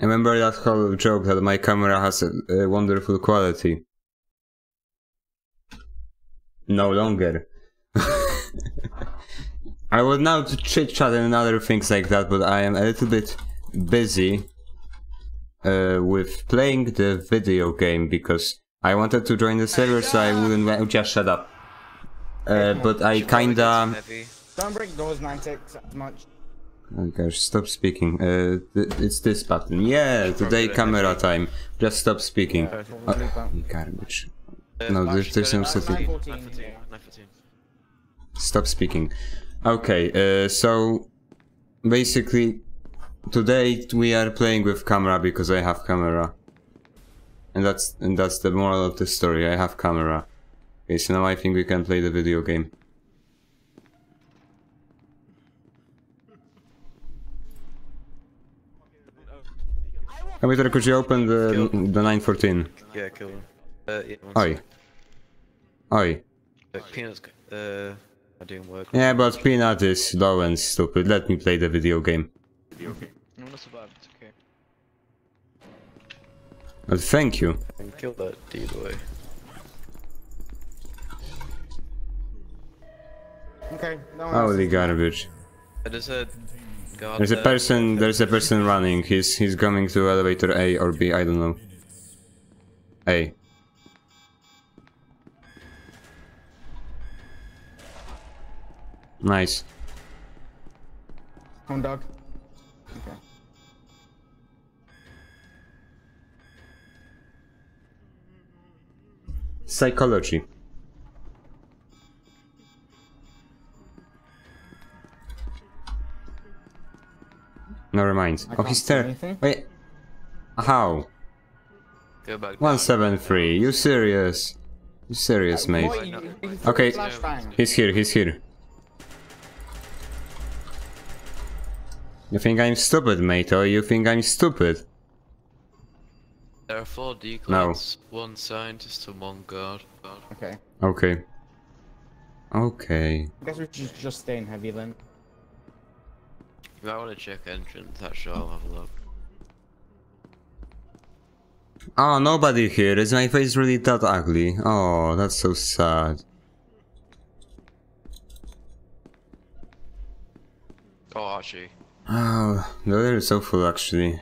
Remember that whole joke that my camera has a, a wonderful quality? No longer. I would now to chit chat and other things like that, but I am a little bit busy uh, with playing the video game because I wanted to join the server so I wouldn't just shut up. Uh, but I kinda. Don't break doors, nine ticks much. Oh gosh, stop speaking. Uh, th- it's this button. Yeah, today camera time. Just stop speaking. Uh, Uh, blue button. garbage. Uh, No, there's, actually, there's no uh, setting. 914. 914, yeah. 914. Stop speaking. Okay, uh, so basically today we are playing with camera because I have camera. And that's and that's the moral of the story. I have camera. Okay, so now I think we can play the video game. Computer, could you open the the 914? Yeah, kill him. Uh, yeah, Oi. sec. Oi. Uh, Peanuts, uh, are doing work. Yeah, but Peanut is low and stupid. Let me play the video game. You wanna survive, it's okay. Well, thank you. And kill that dude away. Okay, no one else Holy is- garbage. I just said, God. There's a uh, person. There's a person running. He's he's coming to elevator A or B. I don't know. A. Nice. Home dog. Okay. Psychology. Never mind. I Oh, he's there. Wait. How? Go back. One down. seven. You serious? You serious, mate? Boy, you- you can Okay. He's here, he's here. You think I'm stupid, mate, or you think I'm stupid? There are four declines, one scientist and one guard. guard. Okay. Okay. Okay. I guess we should just stay in heavy then. You might want to check entrance, actually, I'll have a look. Oh, nobody here. Is my face really that ugly? Oh, that's so sad. Oh, actually. Oh, that is awful actually.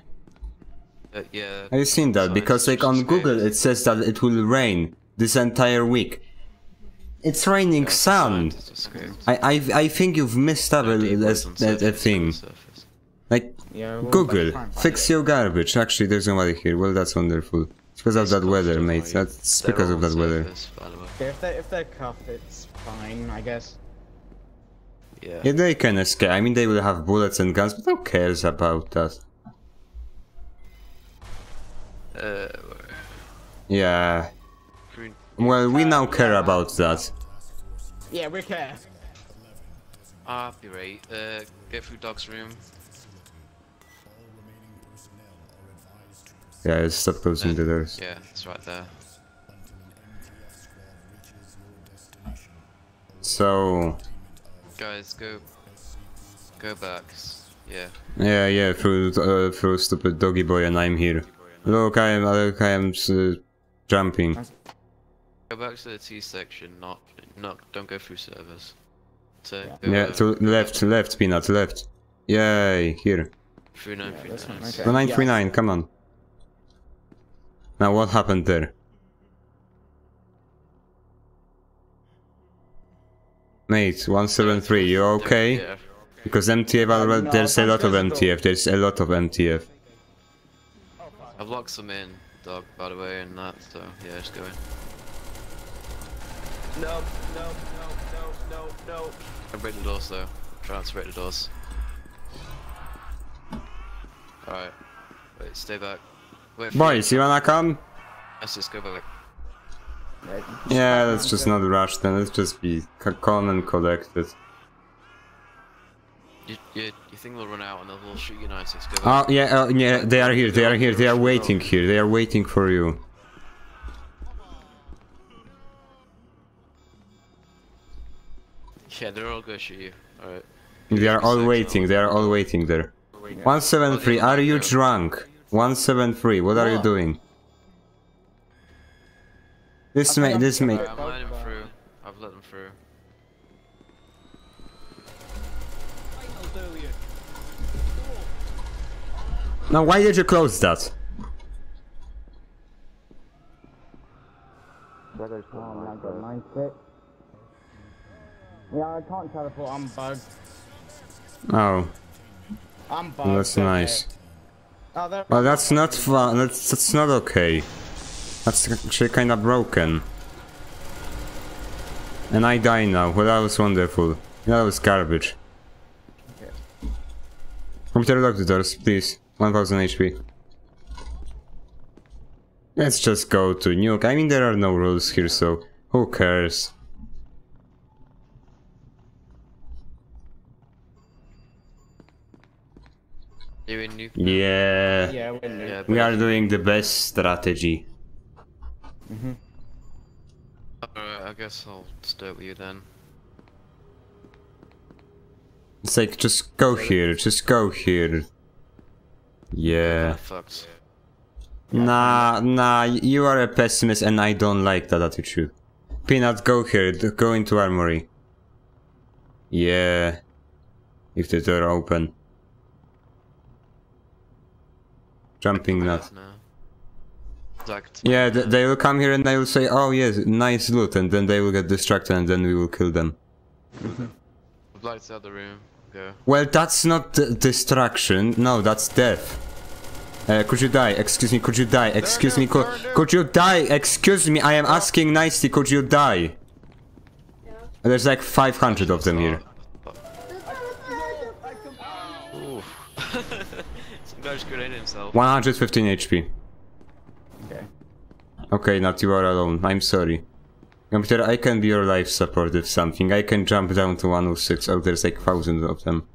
Uh, yeah. I've seen that because like on Google it says that it will rain this entire week. It's raining good. sand. Scientist is good. I I I think you've missed out a, No a, on a, a thing. Like Yeah. Well, Google, let's try and find fix your garbage. Actually, there's nobody here. Well, that's wonderful. It's because of that weather, don't mate. That's They're because of that weather. surface, by the way. Okay, if they're if they're cuffed, it's fine, I guess. Yeah. Yeah, they can escape. I mean, they will have bullets and guns, but who cares about that? Uh, Yeah. Green. Well, we now care about that. Yeah, we care. Ah, be right. Uh, get through dog's room. Yeah, stop closing the doors. Yeah, it's right there. So, Guys, go. Go back. Yeah. yeah, yeah, through uh, through stupid doggy boy, and I'm here. Look, I am, look, I am uh, jumping. Go back to the T section. Not, not. Don't go through servers. So Yeah. go Yeah, uh, to left, left, peanut, left. Yay, here. through nine Yeah, three this one, nine. okay. The 939, come on. Now, what happened there? Mate, 173, you okay? Yeah. Because MTF, Uh, already, no, there's a lot of MTF, there's a lot of MTF. I've locked some in, dog, by the way, and that. So yeah, just go in. No, no, no, no, no, no. I'm breaking the doors though. Try not to break the doors. Alright. Wait, stay back. Wait for Boys, you wanna come? Let's just go back. Yeah, let's just not rush then, let's just be calm and collected. You, you, you think they'll run out and they'll shoot you 96? Go back. Oh, yeah, uh, yeah, they are here, they are here, they are waiting here, they are waiting for you. Yeah, they're all gonna shoot you. Alright. They are all waiting, they are all waiting there. 173, are you drunk? 173, what are you doing? This I may, this may, Alright, I'm letting him through. I've let him through. now why did you close that? Oh, I got nine six. Yeah, I can't teleport. I'm bugged. Oh, I'm bugged. that's okay. nice. Oh. Well, that's not fun, that's, that's not okay. That's actually kinda broken. And I die now, well that was wonderful. That was garbage. Computer lock the doors, please. 1000 HP. Let's just go to nuke. I mean, there are no rules here, so who cares? You in nuke? Yeah, Yeah, we're new. Yeah, we are doing the best strategy. Mm hmm Alright, I guess I'll start with you then. It's like, just go here, just go here. Yeah. Ah, fucked. Nah, nah, you are a pessimist and I don't like that attitude. Peanut, go here, go into armory. Yeah. If the door open. Jumping nut. Yeah, th they will come here and they will say, oh yes, nice loot, and then they will get distracted and then we will kill them. Lights out the room. Go. Well, that's not d- distraction, no, that's death. Uh, could you die? Excuse me, could you die? Excuse me, could, could you die? Excuse me, I am asking nicely, could you die? There's like 500 of them here. Ooh. Some guy's good in himself. 115 HP. Okay. Okay, not you are alone. I'm sorry. Computer, I can be your life support if something. I can jump down to 106. Oh, there's like thousands of them.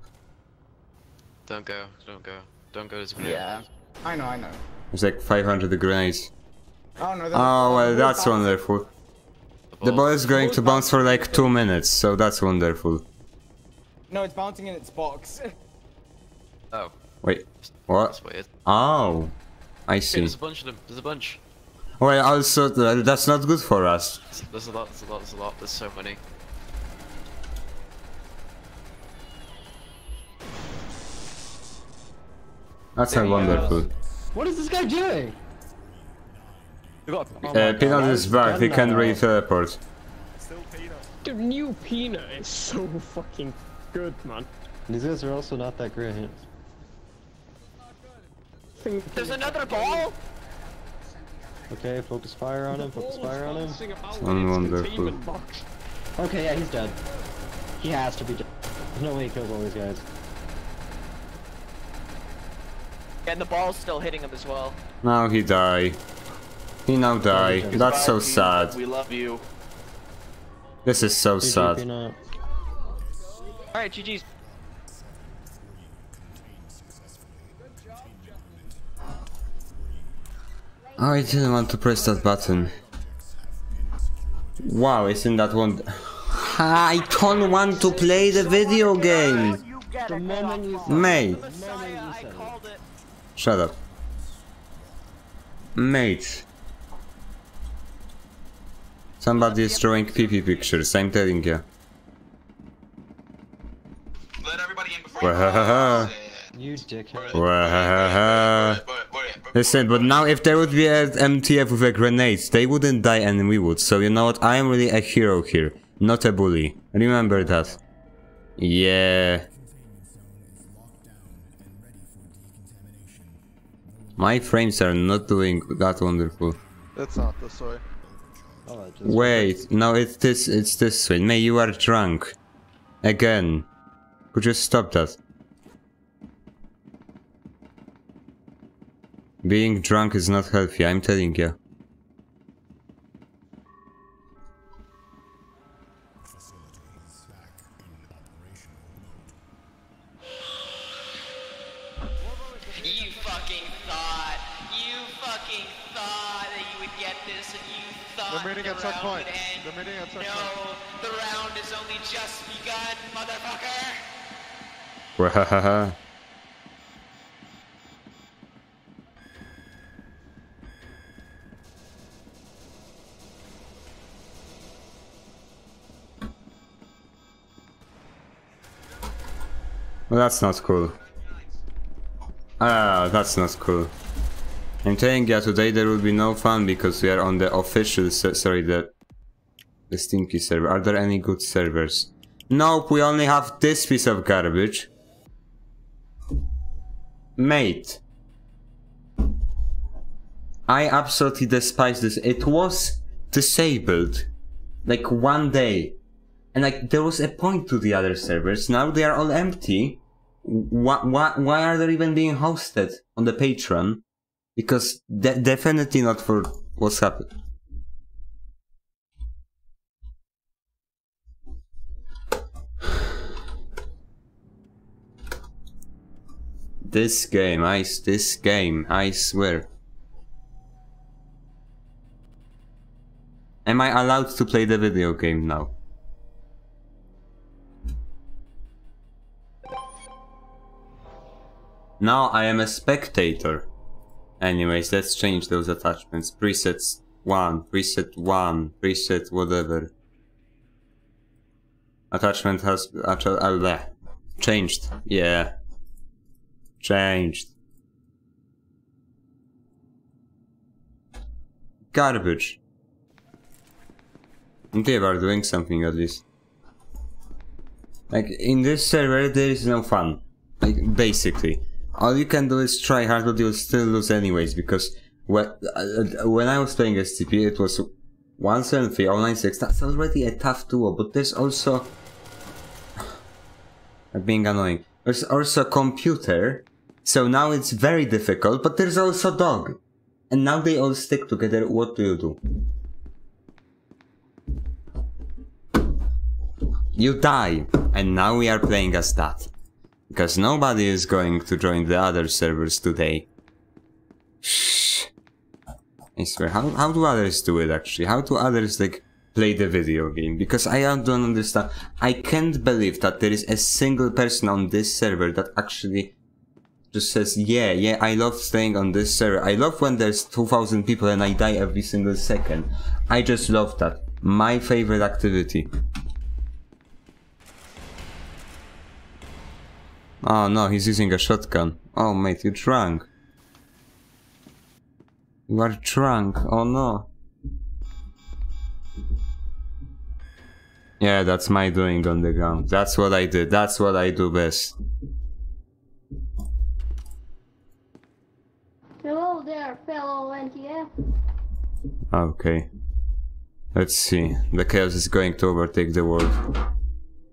Don't go. Don't go. Don't go this way. Yeah. I know, I know. There's like 500 grenades. Oh no. there's- Oh, well, that's wonderful. The The ball. ball is going to bounce for like 2 minutes, so that's wonderful. No, it's bouncing in its box. Oh, Wait, what? that's weird. Oh, I Hey, see. there's a bunch of them. There's a bunch. Well, also, th- that's not good for us. There's- There's a lot. There's a lot. There's a lot. There's so many. That's not wonderful. What is this guy doing? Uh, Peanut is back, he can really teleport. Dude, new Pina is so fucking good, man. These guys are also not that great. Think There's another ball? Okay, focus fire on him, focus fire on him. Unwonderful. box. Okay, yeah, he's dead. He has to be dead. There's no way he kills all these guys. And the ball's still hitting him as well. Now he die. He now die. That's so sad. We love you. This is so GG, sad. Alright, GG's. I didn't want to press that button. Wow, isn't that one... I don't want to play the video game! The moment you Mate, Messiah, I called it. shut up. Mate. Somebody is drawing PP pictures, I'm telling you. Let everybody in before. You dickhead. Listen, but now if there would be an MTF with a grenade, they wouldn't die and we would. So you know what? I am really a hero here, not a bully. Remember that. Yeah. My frames are not doing that wonderful. It's not this way. Oh, I just Wait, no, it's this, it's this way. May you are drunk. Again. Could you stop that? Being drunk is not healthy, I'm telling you. Fucking thought. You fucking thought, Well, that's not cool. Ah, that's not cool. I'm telling you, today there will be no fun because we are on the official, sorry, the, the Stinky server. Are there any good servers? Nope, we only have this piece of garbage. Mate. I absolutely despise this. It was disabled. Like one day. And like there was a point to the other servers. Now they are all empty. Why, why, why are they even being hosted on the Patreon? Because de- definitely not for what's happened. This game, I, this game, I swear. Am I allowed to play the video game now? Now I am a spectator. Anyways, let's change those attachments. Presets 1, preset 1, preset whatever. Attachment has atta- uh, changed. Yeah. Changed. Garbage. They are doing something at least. Like, in this server there is no fun. Like, basically. All you can do is try hard, but you'll still lose anyways, because when, uh, when I was playing SCP, it was 173, 096, that's already a tough duo, but there's also... being annoying. There's also computer, so now it's very difficult, but there's also dog. And now they all stick together, what do you do? You die, and now we are playing as that. Because nobody is going to join the other servers today. Shh. I swear, how, how do others do it actually? How do others like play the video game? Because I don't understand. I can't believe that there is a single person on this server that actually just says, yeah, yeah, I love staying on this server. I love when there's 2000 people and I die every single second. I just love that. My favorite activity. Oh no, he's using a shotgun. Oh mate, you're drunk. You are drunk, oh no. Yeah, that's my doing on the ground. That's what I did. That's what I do best. Hello there, fellow MTF. Okay. Let's see. The chaos is going to overtake the world.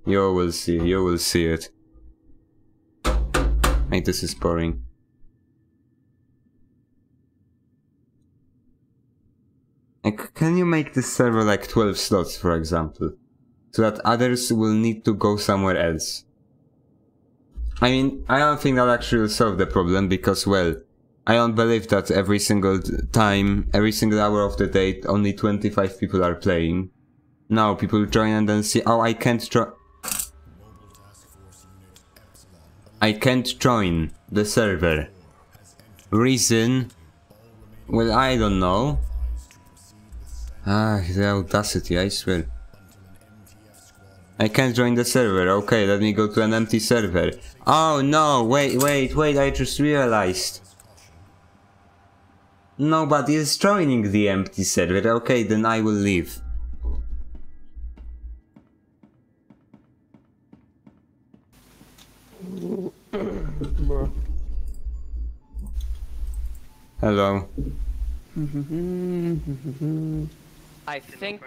You will see. You will see it. Mate, this is boring. Like, can you make this server like 12 slots, for example? So that others will need to go somewhere else. I mean, I don't think that actually will solve the problem because, well, I don't believe that every single time, every single hour of the day, only 25 people are playing. Now people join and then see, oh, I can't join. I can't join the server. Reason? Well, I don't know. Ah, the audacity, I swear. I can't join the server. Okay, let me go to an empty server. Oh no, wait, wait, wait, I just realized. Nobody is joining the empty server. Okay, then I will leave. Hello. I think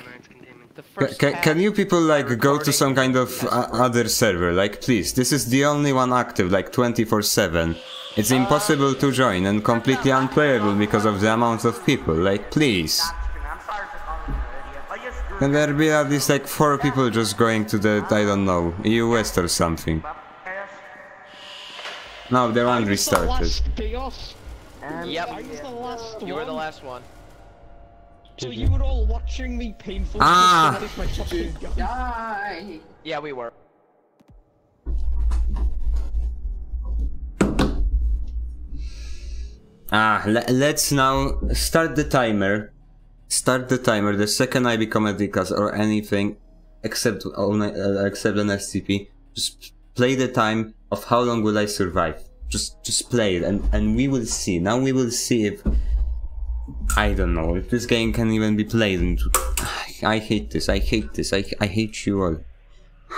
the first ca- half can you people like go to some kind of uh, other server? Like please, this is the only one active, like 24-7. It's impossible to join and completely unplayable because of the amount of people. Like please. Can there be at least like four people just going to the, I don't know, EU West or something? No, the one I was the restarted. last chaos. Yep. I was the last You were the last one. So you were all watching me painfully Ah! customize my fucking. Yeah, we were. Ah, le- let's now start the timer. Start the timer. The second I become a D-class or anything except only, uh, except an SCP, just play the time of how long will I survive. Just just play it and, and we will see. Now we will see if I don't know if this game can even be played into I hate this, I hate this, I I hate you all.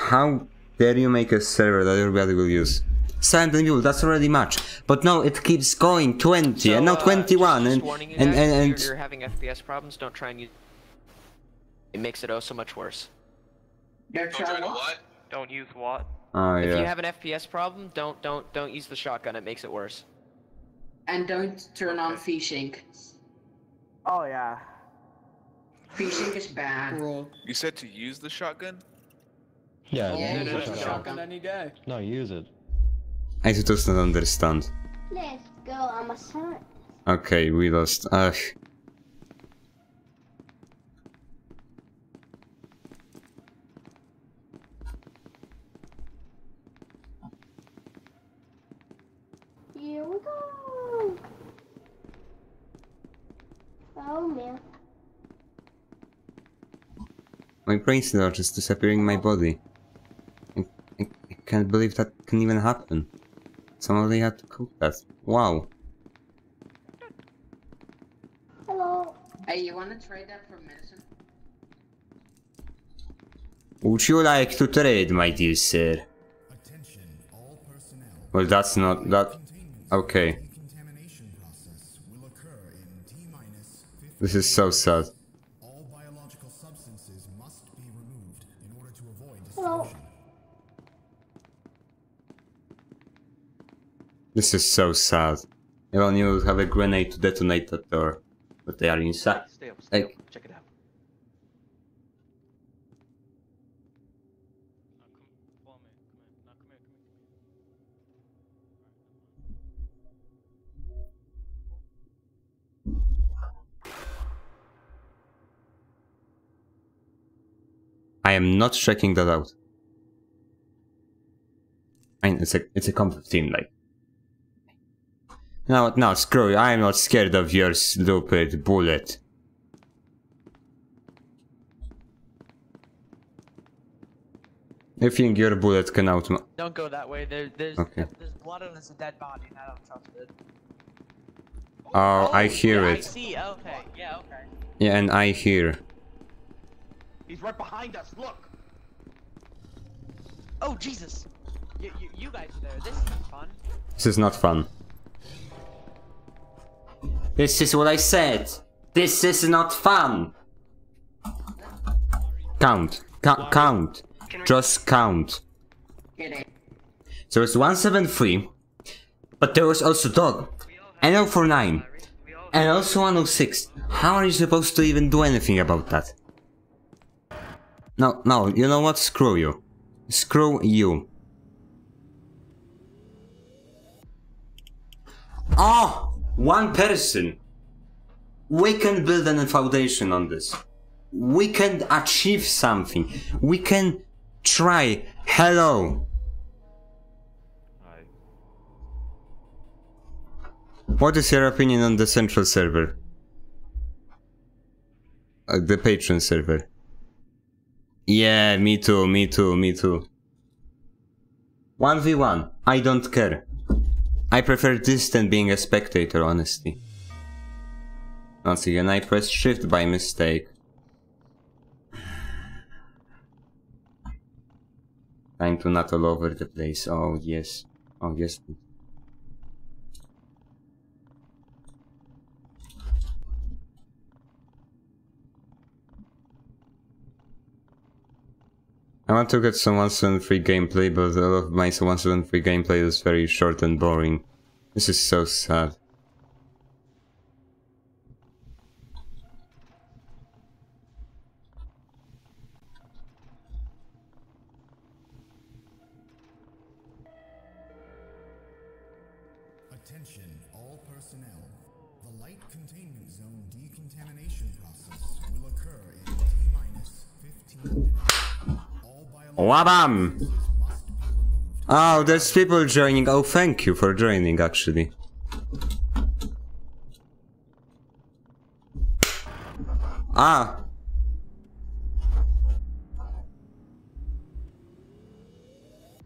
How dare you make a server that everybody will use? 17 people, that's already much. But no, it keeps going, 20, and now uh, 21, just and, warning and, and, if and, you're, you're having FPS problems, don't try and use. It makes it oh so much worse. Don't try to what? Don't use what? Oh If you have an FPS problem, don't don't don't use the shotgun. It makes it worse. And don't turn on phishing. Oh yeah. Phishing is bad. You said to use the shotgun? Yeah, Yeah, use use the the shotgun. shotgun. any day. No, use it. I just don't understand. Let's go, I'm a son. Okay, we lost. Ugh. Here we go. Oh man. My brain cells are just disappearing in my body. I, I, I can't believe that can even happen. Somebody had to cook that. Wow. Hello. Hey, you wanna trade that for medicine? Would you like to trade, my dear sir? Well, that's not that. Okay. This is so sad. This is so sad. If only you have a grenade to detonate that door. But they are inside. Stay up, stay Like, up. Check it out. I am not checking that out. I mean, it's a it's a comfort team, like. No, no, screw you. I am not scared of your stupid bullet. I think your bullet can out. Don't go that way. There, there's Okay. there's blood on this dead body, and I don't trust it. Oh, I oh, hear yeah, I it. see. Okay. Yeah. Okay. Yeah, and I hear. He's right behind us. Look. Oh Jesus! You you, you guys are there. This is fun. This is not fun. This is what I said. This is not fun. Count. Ca- count. Just count. So it's 173, but there was also dog, and 049, and also 106. How are you supposed to even do anything about that? No, no, you know what? Screw you. Screw you. Oh! One person! We can build a foundation on this. We can achieve something. We can try. Hello! Hi. What is your opinion on the central server? Uh, the patron server. Yeah, me too, me too, me too. 1v1, I don't care. I prefer this than being a spectator, honestly. Once again, I pressed shift by mistake. Time to not all over the place. Oh, yes. Oh, I want to get some 173 gameplay, but a lot of my 173 gameplay is very short and boring. This is so sad. Wabam! Oh, there's people joining. Oh, thank you for joining, actually. Ah!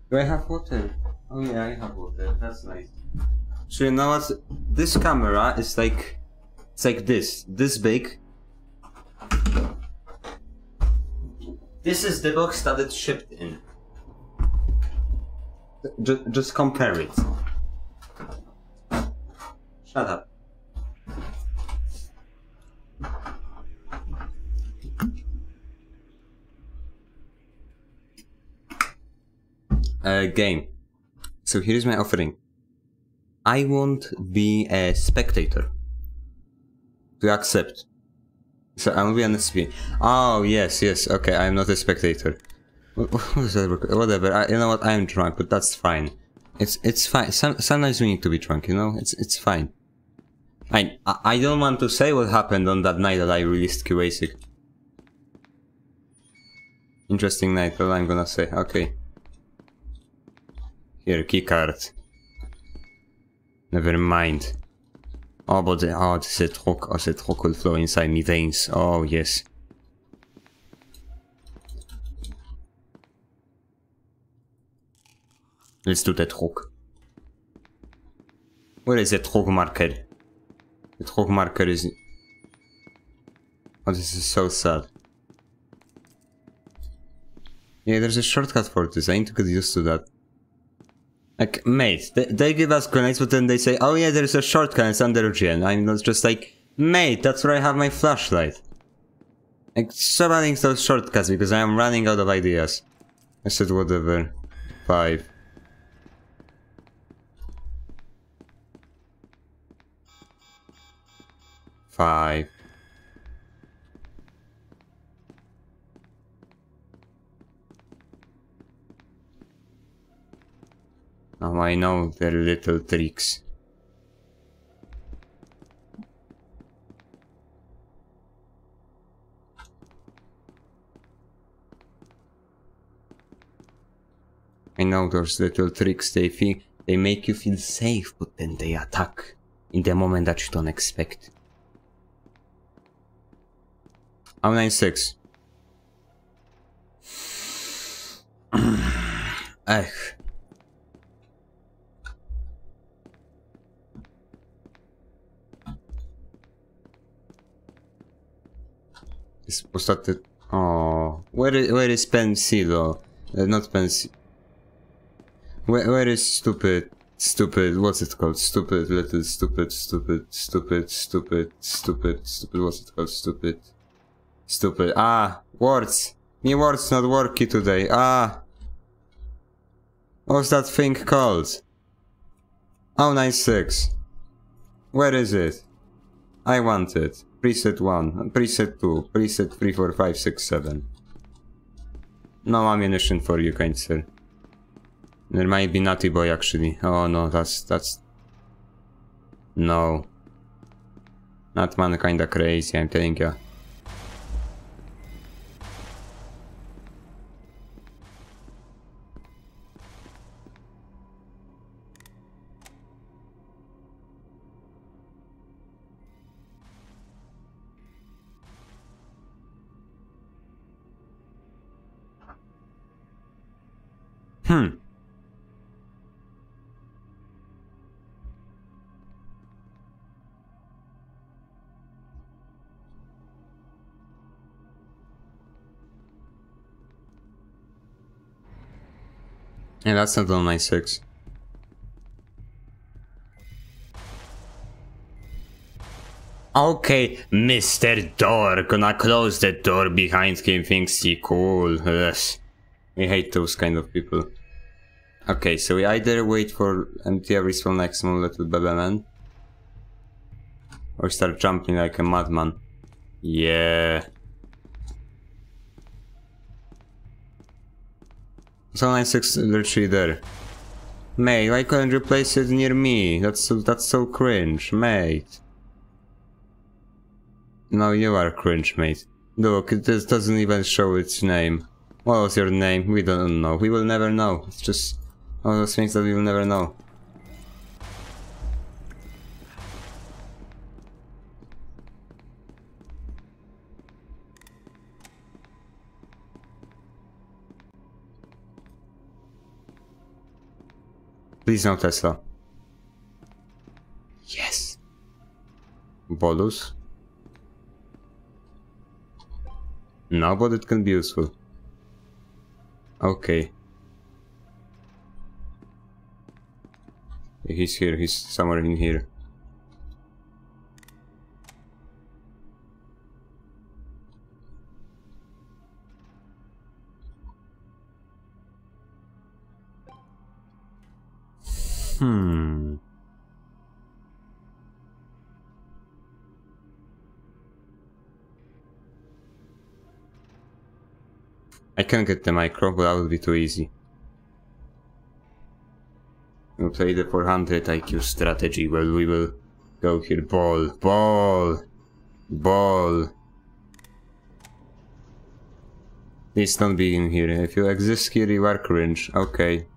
Do I have water? Oh yeah, I have water. That's nice. So you know what? This camera is like, it's like this, this big. This is the box that it shipped in. Just, just compare it. Shut up. Uh, game. So here's my offering. I won't be a spectator. To accept. So I will be an SP. Oh yes, yes. Okay, I'm not a spectator. What, what? Whatever. I, you know what? I'm drunk, but that's fine. It's it's fine. Some, sometimes we need to be drunk. You know, it's it's fine. I I don't want to say what happened on that night that I released QASIC. Interesting night, but I'm gonna say. Okay. Here, keycard. Never mind. Oh, but the, oh, the rock, oh, the rock will flow inside me veins. Oh, yes. Let's do that rock. Where is that rock marker? That rock marker is... Oh, this is so sad. Yeah, there's a shortcut for this. I need to get used to that. Like, mate, they, they give us grenades, but then they say, oh yeah, there's a shortcut, it's under gen. I'm not just like, mate, that's where I have my flashlight. Like, stop adding those shortcuts because I am running out of ideas. I said whatever. Five. Five. Now I know their little tricks. I know those little tricks they feel they make you feel safe, but then they attack in the moment that you don't expect. I'm 96. Ech. That the... Oh, where is, where is Pensilo? Uh, not Pensi... Where, where is stupid, stupid, what's it called? Stupid, little stupid, stupid, stupid, stupid, stupid, stupid, what's it called? Stupid. Stupid. Ah, words. Me words not working today. Ah. What's that thing called? Oh, nine six. Where is it? I want it. Preset 1, preset 2, preset 3, 4, 5, 6, 7. No ammunition for you, kind sir. There might be Nutty Boy actually. Oh no, that's, that's... No. That man kinda crazy, I'm telling you. Hmm. Yeah, that's not my six. Okay, Mr. Door, gonna close the door behind him, thinks he cool. Yes. I hate those kind of people. Okay, so we either wait for empty respawn like small little baby man. Or start jumping like a madman. Yeah. So 96 literally there. Mate, why couldn't you place it near me? That's so, that's so cringe, mate. No, you are cringe, mate. Look, this doesn't even show its name. What was your name? We don't know. We will never know. It's just of those things that we will never know. Please no Tesla. Yes. Bolus. No, but it can be useful. Okay. He's here, he's somewhere in here. Hmm. I can't get the micro, but that would be too easy. We'll play the 400 IQ strategy where we will go here. Ball, ball, ball. Please don't be in here. If you exist here, you are cringe. Okay.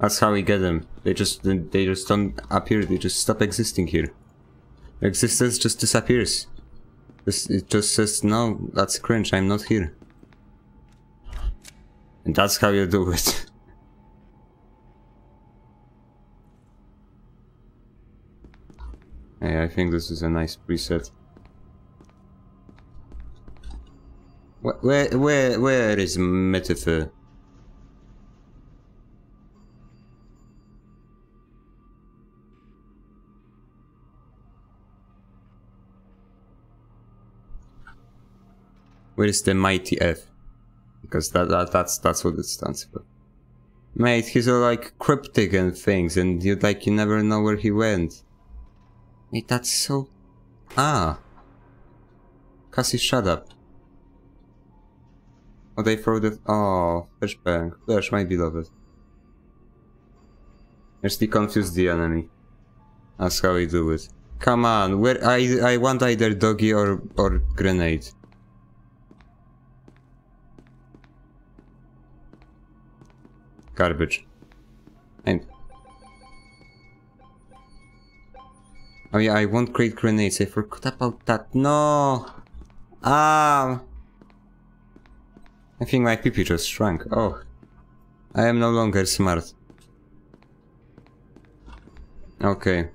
That's how we get them. They just they just don't appear. They just stop existing here. Existence just disappears. It just says no. That's cringe. I'm not here. And that's how you do it. hey, I think this is a nice preset. Where where where, is metaphor? Where is the mighty F? Because that, that that's that's what it stands for. Mate, he's all like cryptic and things, and you like you never know where he went. Mate, that's so. Ah. Cassie, shut up. Oh, they throw the. Oh, flashbang. Flash, my beloved. Actually confuse the enemy. That's how we do it. Come on, where I I want either doggy or or grenade. Garbage. And Oh yeah, I want great grenades. I forgot about that. No. Ah. I think my PP just shrunk. Oh. I am no longer smart. Okay.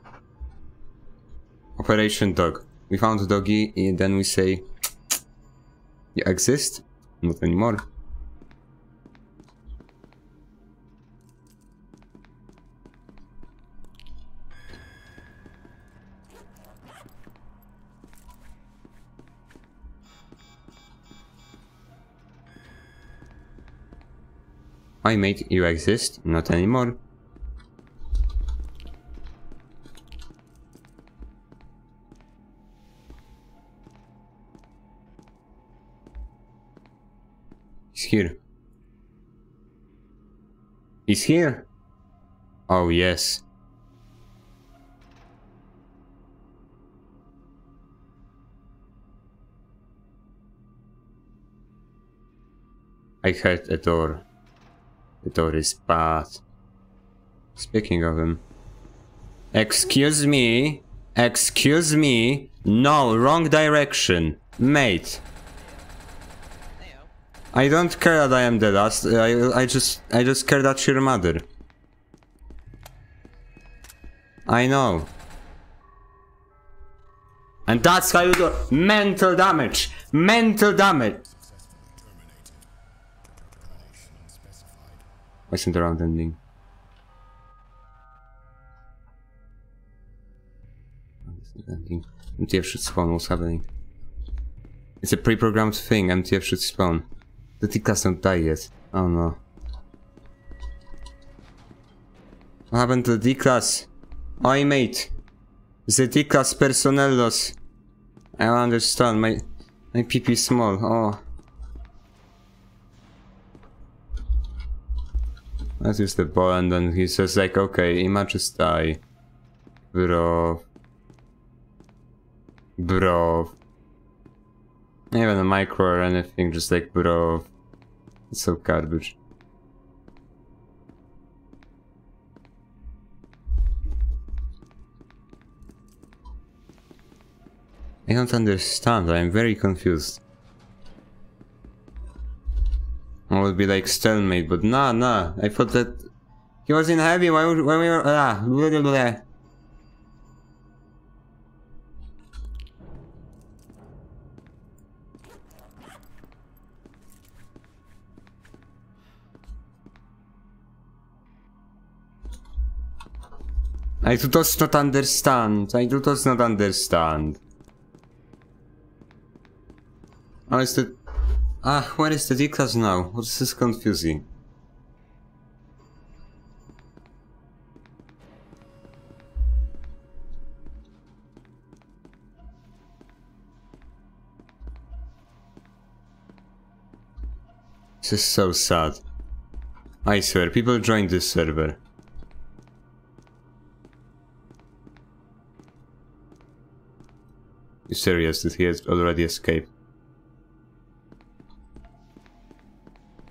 Operation Dog. We found Doggy, and then we say... You exist? Not anymore. I made you exist, not anymore. He's here. He's here. Oh yes. I heard a door. Is bad. Speaking of him. Excuse me. Excuse me. No, wrong direction. Mate. I don't care that I am the last. I, I just I just care that your mother. I know. And that's how you do mental damage. Mental damage. Wasn't the round ending? ending. MTF should spawn, what's happening? It's a pre-programmed thing, MTF should spawn. The D-class don't die yet. Oh no. What happened to the D-class? Oi mate! The D-class personnel. I don't understand, my... My PP is small, oh. Let's use the ball and then he says like, okay, Ima just die. Bro. Bro. Even a micro or anything, just like bro. It's so garbage. I don't understand, I'm very confused. I would be like stalemate, but nah, nah. I thought that He was in heavy when we, when we were. Ah, blah, blah, blah. I do does not understand. I do does not understand. The... Ah, where is the D-class now? This confusing? This is so sad. I swear, people joined this server. You serious that he has already escaped?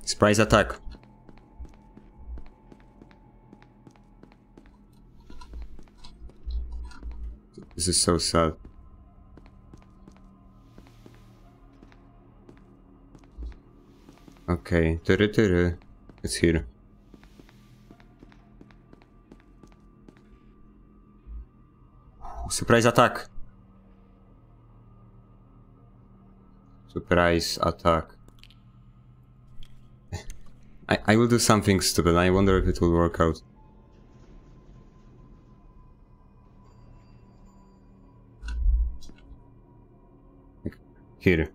Surprise attack. This is so sad. Okay. It's here. Surprise attack. Surprise attack. I, I will do something stupid. I wonder if it will work out. Here.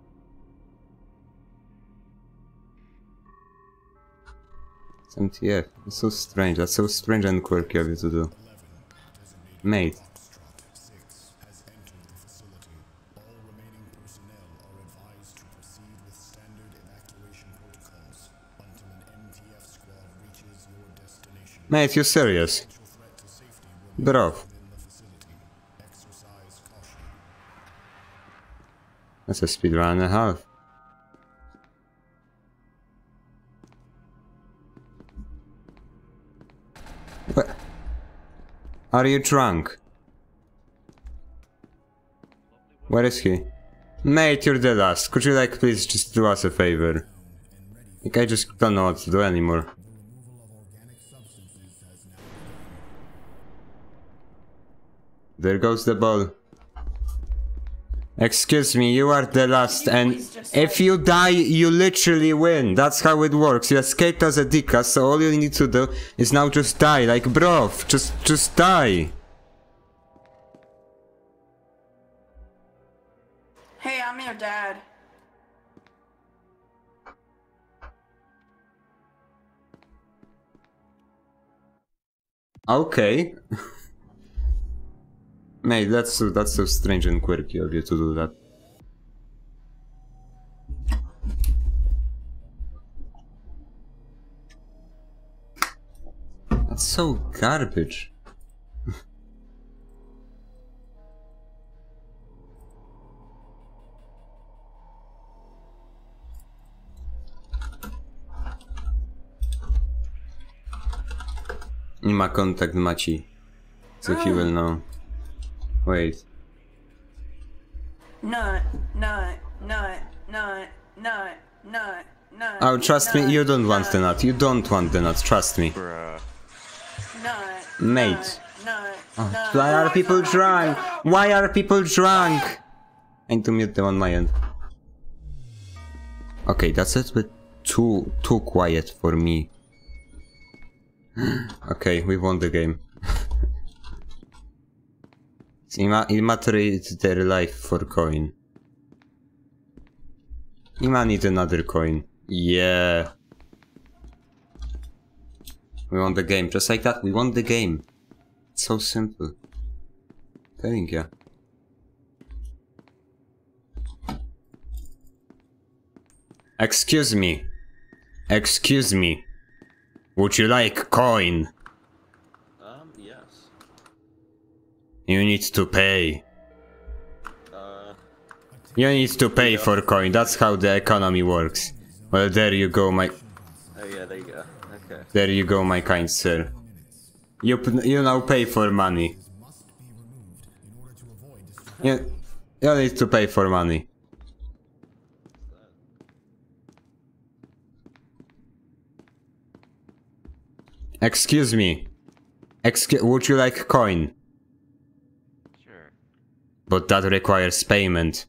It's MTF. It's so strange. That's so strange and quirky of you to do. Mate. Mate, you serious? Bro. That's a speed run and a half. What? Are you drunk? Where is he? Mate, you're the last. Could you like please just do us a favor? Like I just don't know what to do anymore. There goes the ball. Excuse me, you are the last and if you die, you literally win. That's how it works. You escaped as a Dika, so all you need to do is now just die. Like, bro, just, just die. Hey, I'm your dad. Okay. Mate, that's so, that's so strange and quirky of you to do that. That's so garbage. Nie ma kontakt Maci. So he will know. Wait. Nut, nut, nut, nut, nut, nut, nut. Oh, trust me, you don't want the nut. You don't want the nut, trust me. Nut, Mate. nut, Oh, nut. why are people drunk? Why are people drunk? I need to mute them on my end. Okay, that's it, but too too quiet for me. okay, we won the game. Ima trade their life for coin. Ima need another coin. Yeah. We won the game. Just like that, we won the game. It's so simple. Telling you. Excuse me. Excuse me. Would you like coin? Um, yes. You need to pay. Uh, You need to pay for coin. That's how the economy works. Well, there you go, my... oh yeah, there you go. Okay. There you go, my kind sir. You, p- you now pay for money. You, you need to pay for money. Excuse me. Excuse, would you like coin? But that requires payment.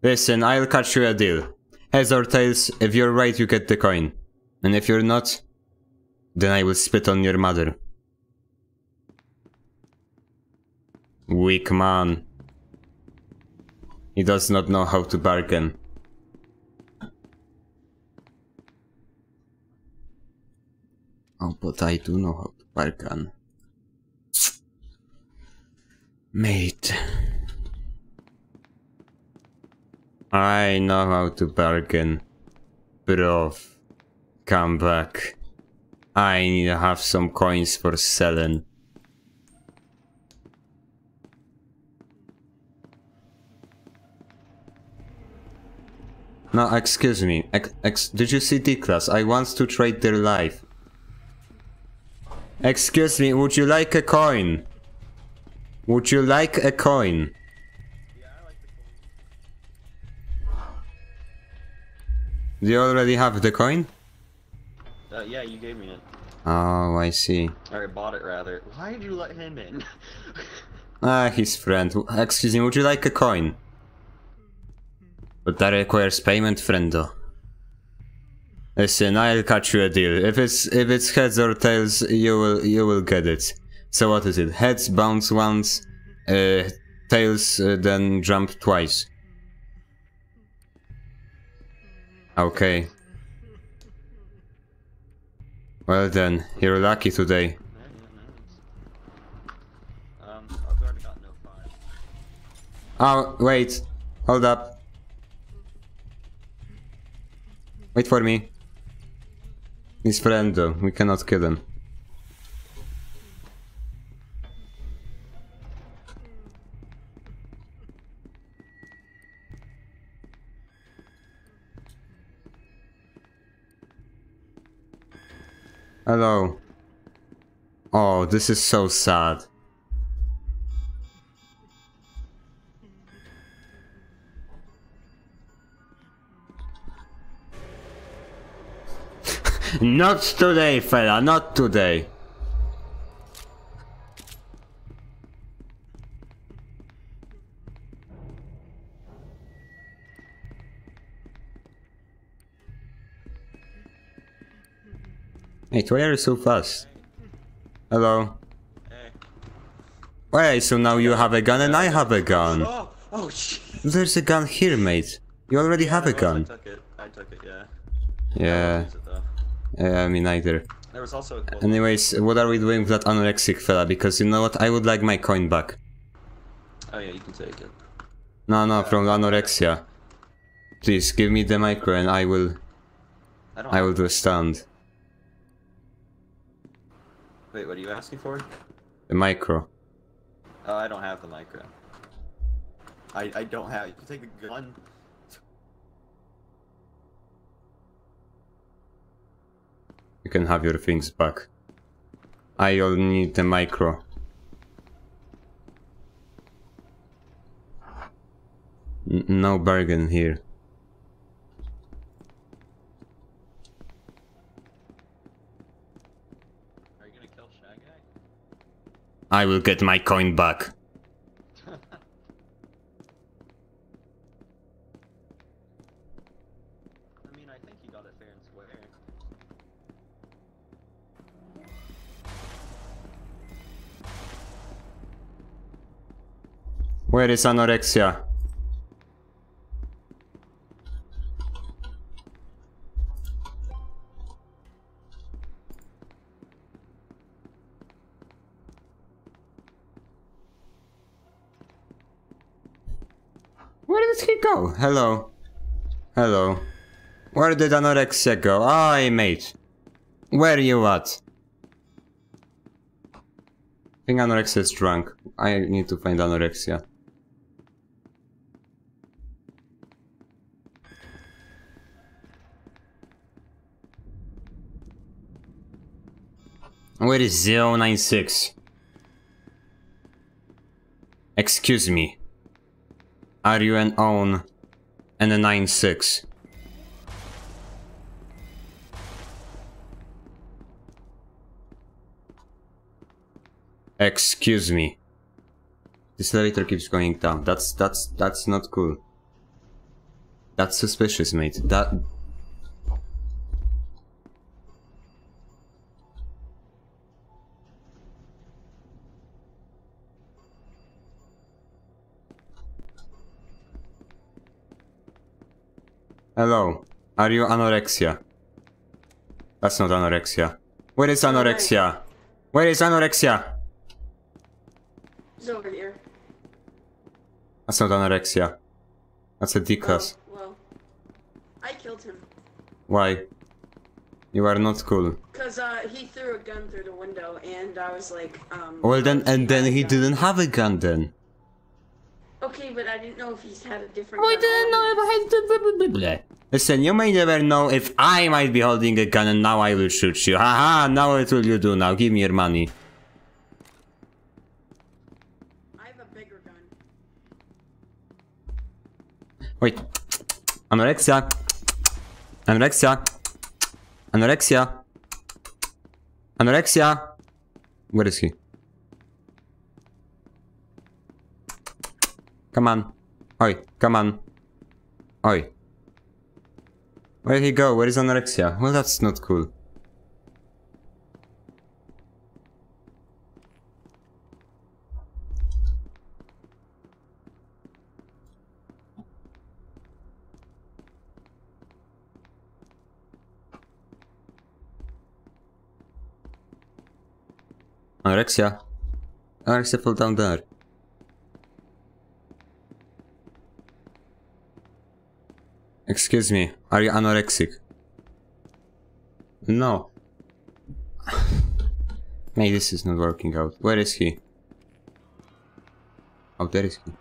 Listen, I'll catch you a deal. Heads or tails, if you're right you get the coin. And if you're not, then I will spit on your mother. Weak man. He does not know how to bargain. Oh, but I do know how to bargain. Mate. I know how to bargain. Bro, come back. I need to have some coins for selling. No, excuse me. Ex ex did you see D-Class? I want to trade their life. Excuse me, would you like a coin? Would you like a coin? Do you already have the coin? Uh, yeah, you gave me it. Oh, I see. Or bought it rather. Why did you let him in? Ah, his friend. Excuse me, would you like a coin? But that requires payment, friendo. Listen, I'll cut you a deal. If it's if it's heads or tails, you will you will get it. So what is it? Heads bounce once, uh, tails uh, then jump twice. Okay. Well then, you're lucky today. Oh, wait. Hold up. Wait for me. His friend though, we cannot kill him. Hello. Oh, this is so sad. Not today, fella, not today. Wait, why are you so fast? Hello. Hey. Wait, so now you have a gun and I have a gun. Oh, oh. There's a gun here, mate. You already have a gun. took it. I took it, yeah. Yeah. Uh, Though. Me neither. There was also Anyways, what are we doing with that anorexic fella? Because you know what? I would like my coin back. Oh yeah, you can take it. No, no, from anorexia. Please, give me the micro and I will... I don't I will do a stand. Wait, what are you asking for? The micro. Oh, I don't have the micro. I, I don't have. You can take the gun. You can have your things back. I only need the micro. N no bargain here. Are you gonna kill Shy Guy? I will get my coin back. Where is anorexia? Where did he go? Hello. Hello. Where did anorexia go? Aye, mate. Where are you at? I think anorexia is drunk. I need to find anorexia. weight is 096. Excuse me. Are you an own and a 96? Excuse me. This elevator keeps going down. That's that's that's not cool. That's suspicious, mate. That Hello. Are you anorexia? That's not anorexia. Where is anorexia? Where is anorexia? He's over here. That's not anorexia. That's a D class. Well, I killed him. Why? You are not cool. Cause uh, he threw a gun through the window, and I was like, um. Well then, and then he didn't have a gun then. Okay, but I didn't know if he's had a different. We gun didn't know if I had Listen, you may never know if I might be holding a gun and now I will shoot you. Haha, now what will you do now? Give me your money. I have a bigger gun. Wait. Anorexia. Anorexia. Anorexia. Anorexia. Where is he? Come on. Oi, come on. Oi. Where did he go? Where is anorexia? Well, that's not cool. Anorexia. Anorexia fell down there. Excuse me, are you anorexic? No. Maybe this is not working out. Where is he? Oh, there is he.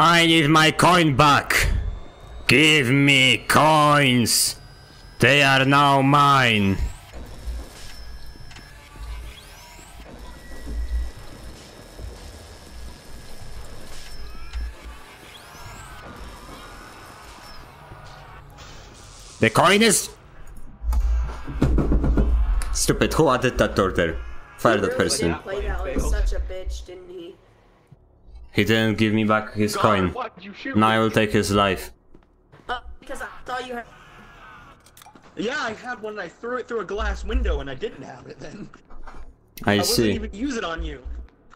I need my coin back. Give me coins. They are now mine. The coin is... Stupid, who added that order? Fire that person. He didn't give me back his coin. Now I will take his life. Uh, because I thought you had. Yeah, I had one and I threw it through a glass window and I didn't have it then. I, wasn't see. even use it on you.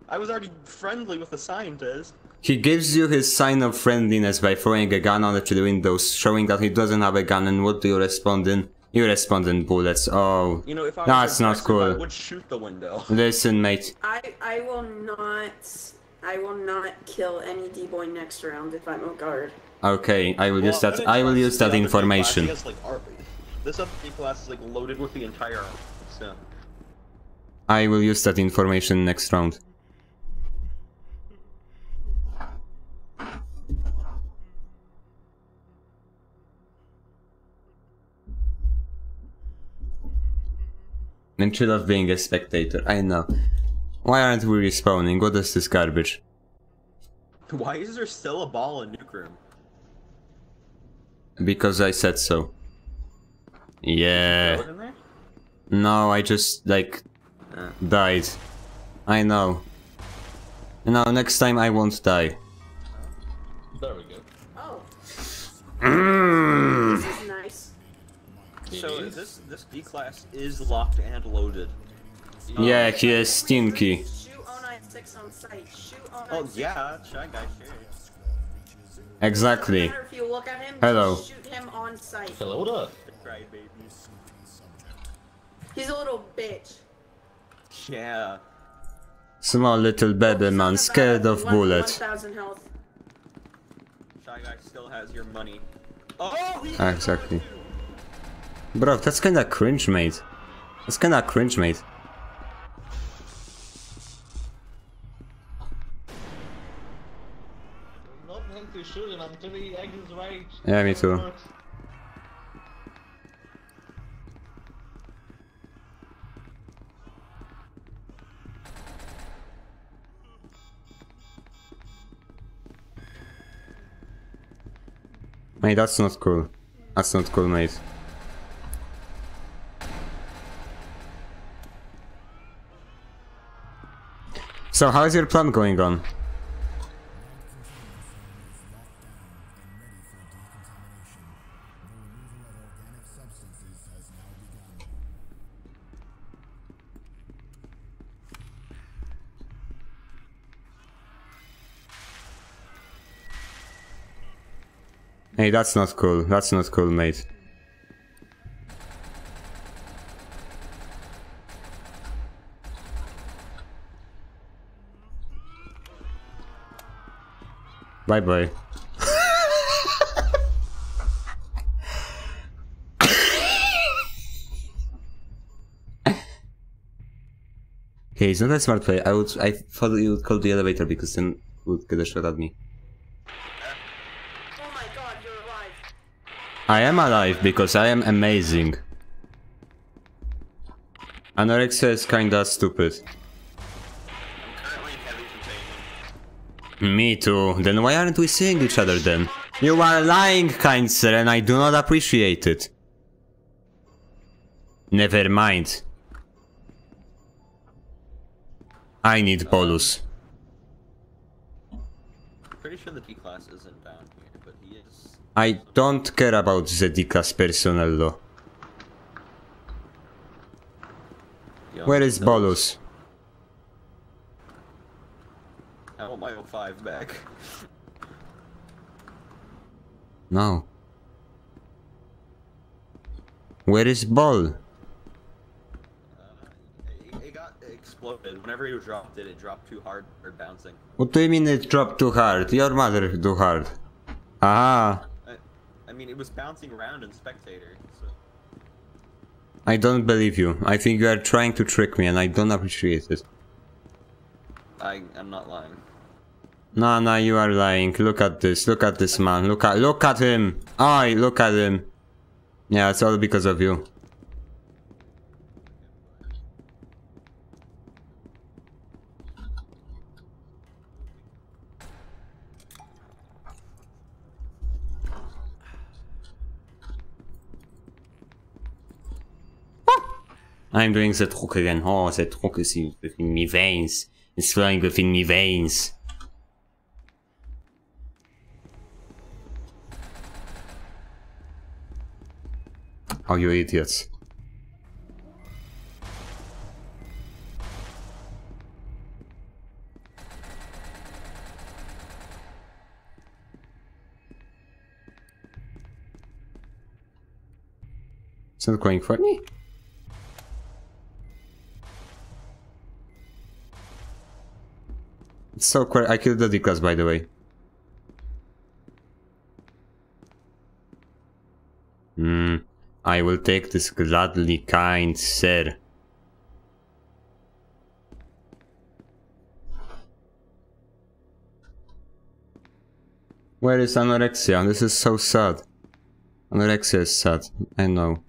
I was already friendly with the scientist. He gives you his sign of friendliness by throwing a gun onto the windows, showing that he doesn't have a gun, and what do you respond in? You respond in bullets. Oh, You know, if I that's not aggressive, I cool. would shoot the window. Listen, mate. I I will not. I will not kill any D-boy next round if I'm a guard. Okay, I will use that. I I will use that the class, information. has, like, armor. This other class is like loaded with the entire armor, so. I will use that information next round. And chill of being a spectator, I know. Why aren't we respawning? What is this garbage? Why is there still a ball in Nuke Room? Because I said so. Yeah. Throw it in there? No, I just, like, died. I know. No, next time I won't die. There we go. Oh, Mm. this is nice. So this this D class is locked and loaded. Yeah, he is stinky. Shoot 096 on sight. Shoot 096. Oh yeah, shy guy, sure. Exactly. Doesn't matter if you look at him, Hello. just shoot him on sight. Hello, what up? He's a little bitch. Yeah. Small little baby man, scared of bullets. 1,000 health. Shy guy still has your money. Oh, Ah, Exactly. Bro, that's kinda cringe, mate. That's kinda cringe, mate. To me, Egg is right. Yeah, me too. Mate, that's not cool. That's not cool, mate. So, how is your plan going on? Hey, that's not cool. That's not cool, mate. Bye bye. Okay, it's not a smart play. I would I thought you would call the elevator because then would get a shot at me. I am alive because I am amazing. Anorexia is kinda stupid. Me too. Then why aren't we seeing each other then? You are lying, kind sir, and I do not appreciate it. Never mind. I need bolus. Pretty sure the D-class isn't down here, but he is. I don't care about the D-class personnel though. Where is bolus? I want my 05 back. No. Where is ball? Got exploded. Whenever he dropped it, it dropped too hard or bouncing. What do you mean it dropped too hard? Your mother too hard. Ah, I, mean, it was bouncing around in spectator. So. I don't believe you. I think you are trying to trick me and I don't appreciate it. I, I'm not lying. No, no, you are lying. Look at this. Look at this man. Look at look at him. I look at him. Yeah, it's all because of you. I'm doing the truck again. Oh, the truck is in- within me veins. It's flowing within me veins. Oh, you idiots. It's not going for me. So quick. I killed the D-class, by the way. Hmm. I will take this gladly, kind sir. Where is anorexia? This is so sad. Anorexia is sad. I know.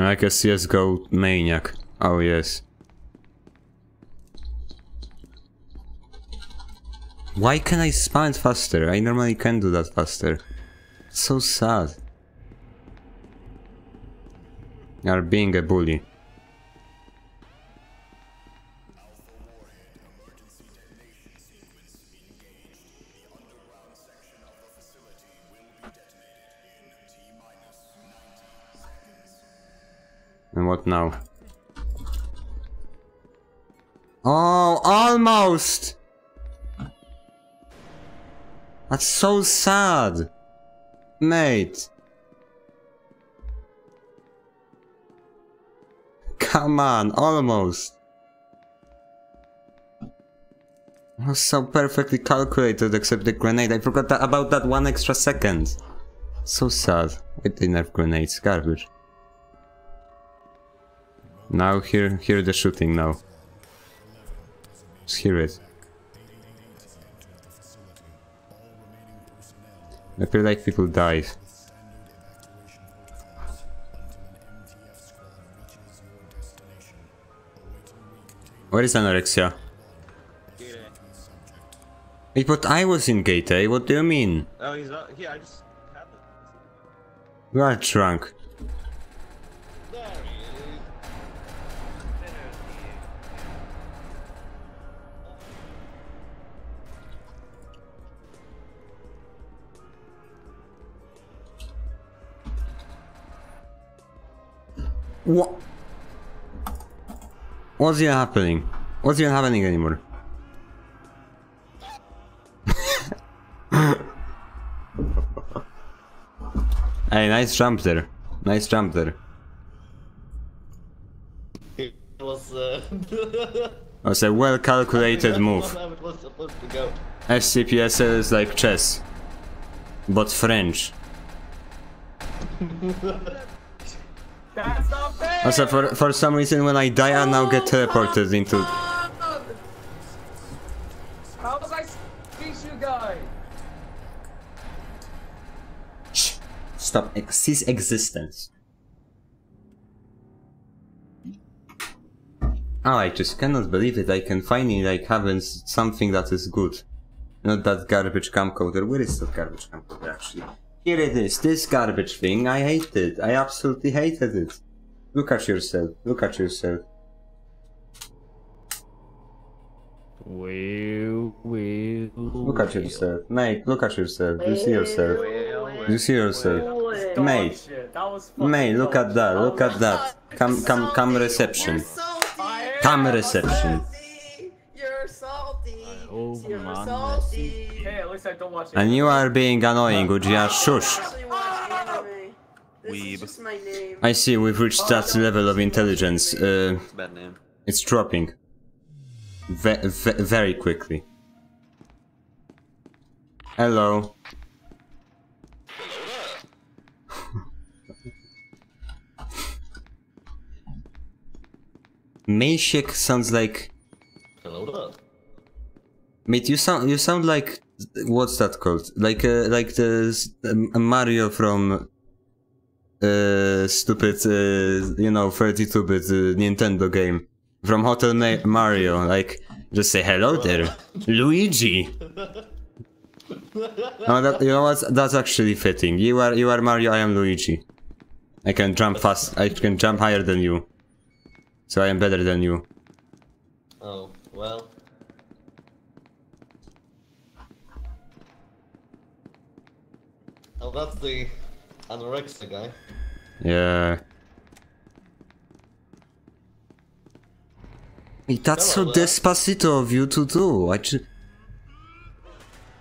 I'm like a CSGO maniac. Oh yes. Why can I spawn faster? I normally can do that faster. So sad. You are being a bully. What now? Oh, almost! That's so sad. Mate. Come on, almost. Was so perfectly calculated except the grenade. I forgot that, about that one extra second. So sad. With the nerf grenades, garbage. Now hear, here the shooting now. Just hear it. I feel like people died. Where is anorexia? Wait, but I was in gate A, what do you mean? Oh, he's not here. I just. You are drunk. What? What's even happening? What's even happening anymore? hey, nice jump there. Nice jump there. It was. Uh... That's a well calculated move. How it was supposed to go. SCPS is like chess. But French. That's not! Also, for, for some reason when I die I now get teleported into... How was I speak you guys? Shh. Stop. Ex cease existence. Oh, I just cannot believe it. I can finally like have something that is good. Not that garbage camcorder. Where is that garbage camcorder actually? Here it is. This garbage thing. I hate it. I absolutely hated it. Look at yourself. Look at yourself. Well, well. Look at yourself. Mate, look at yourself. You see yourself. You see yourself. Dog Mate. shit. That was fucking Mate, look at that. Look at that. Come, come, come reception. Come reception. You're salty. Oh, You're man, salty. Hey, at least I don't watch it. And you are being annoying, Ujia. Shush. Actually watch anime. This is just my name. I see we've reached that level of intelligence. Uh, It's bad name. it's dropping. Ve ve very quickly. Hello. Mayshik sounds like Hello there. Mate, you sound you sound like what's that called? Like uh, like the s- um, Mario from uh stupid uh, you know 32-bit uh, Nintendo game from Hotel Ma Mario. Like just say hello there, Luigi. No, that, you know what? That's actually fitting. You are you are Mario. I am Luigi. I can jump fast. I can jump higher than you. So I am better than you. Oh, well. Oh, that's the anorexia guy. Yeah. That's so Hello eh? despacito of you to do. I ju-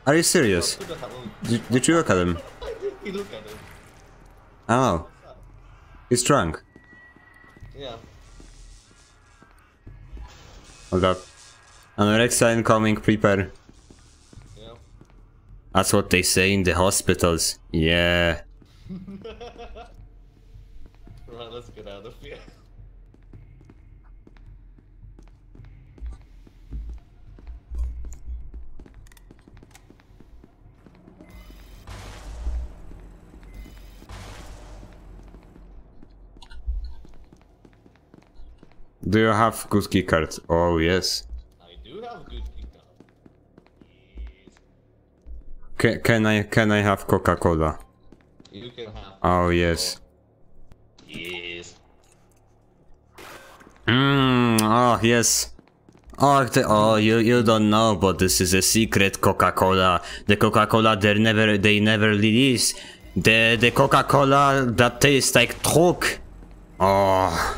Are you serious? Who the hell? Did, did you look at him? Look at him? Oh. He's drunk. Yeah. Hold up. Anorexia incoming, prepare. Yeah. That's what they say in the hospitals. Yeah. Let's get out of here. Do you have good key card? Oh yes. I do have good keycard. Ca can I can I have Coca-Cola? You can have. Oh yes. Yes. Mmm, oh yes. Oh, the, oh, you you don't know, but this is a secret Coca-Cola. The Coca-Cola they never they never release. The the Coca-Cola that tastes like truck. Oh,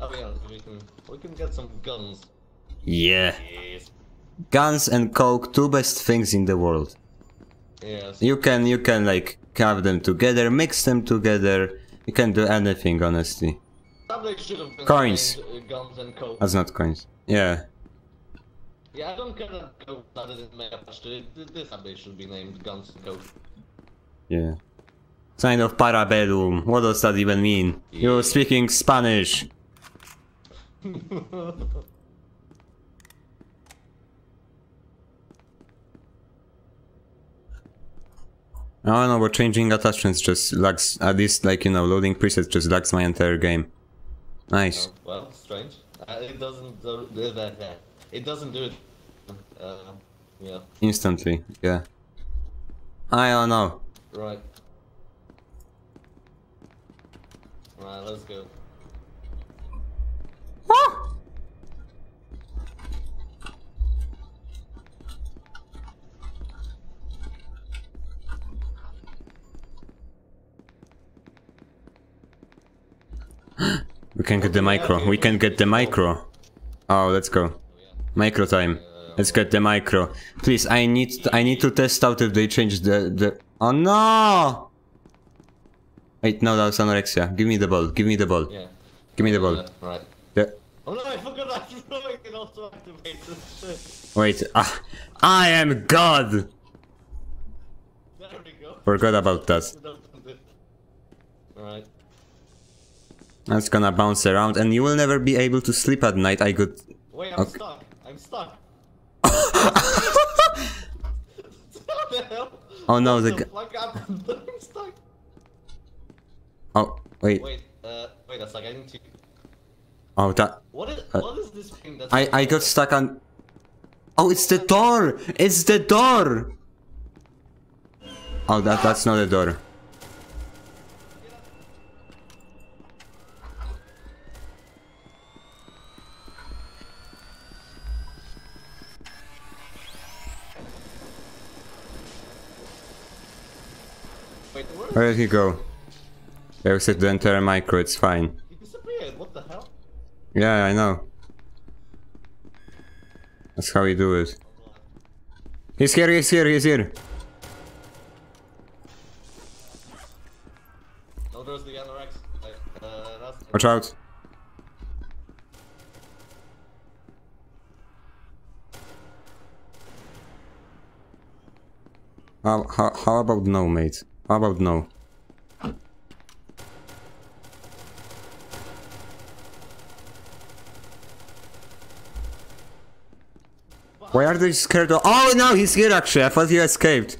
Oh yeah, we can we can get some guns. yeah. Yes. Guns and Coke, two best things in the world. Yes. You can you can like have them together, mix them together. You can do anything, honestly. Probably should have been Coins. guns and coke. That's not coins. Yeah. Yeah, I don't care that coke that it didn't make a patch to it. Th- This update should be named guns and coke. Yeah. Sign of Parabellum. What does that even mean? You're speaking Spanish. Oh no, but changing attachments just lags, at least like, you know, loading presets just lags my entire game. Nice. Oh, well, strange. Uh, it doesn't do that. It doesn't do it. Uh, yeah. Instantly, yeah. I don't know. Right. Right, let's go. We can get the micro. We can get the micro. Oh, let's go. Micro time. Let's get the micro. Please, I need to, I need to test out if they changed the the. Oh no! Wait, no, that was anorexia. Give me the ball. Give me the ball. Yeah. Give me the ball. Uh, right. Yeah. Oh no, I forgot that I can also activate this. Wait. Ah, I am God. There we go. Forgot about that. Alright. That's gonna bounce around, and you will never be able to sleep at night. I could. Wait, I'm Okay. stuck. I'm stuck. what the hell? Oh no, the. The? I'm stuck. Oh wait. Wait, uh, wait a sec. I need to. Oh that. What is Uh, what is this thing that's? I I got stuck on. Oh, it's the door! It's the door! Oh, that that's not a door. Wait, where did he go? I reset the entire micro. It's fine. he disappeared? What the hell? Yeah, I know. That's how you do it. He's here. He's here. He's here. No, there's the anorex. Uh, uh. Watch out. How, how, how about no, mate? How about no? Why are they scared of- Oh no, he's here actually, I thought he escaped.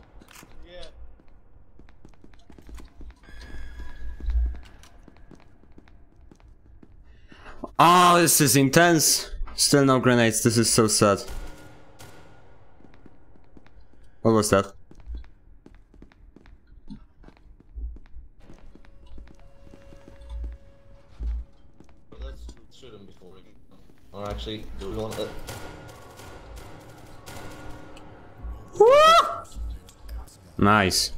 Oh, this is intense. Still no grenades, this is so sad. What was that? Nice.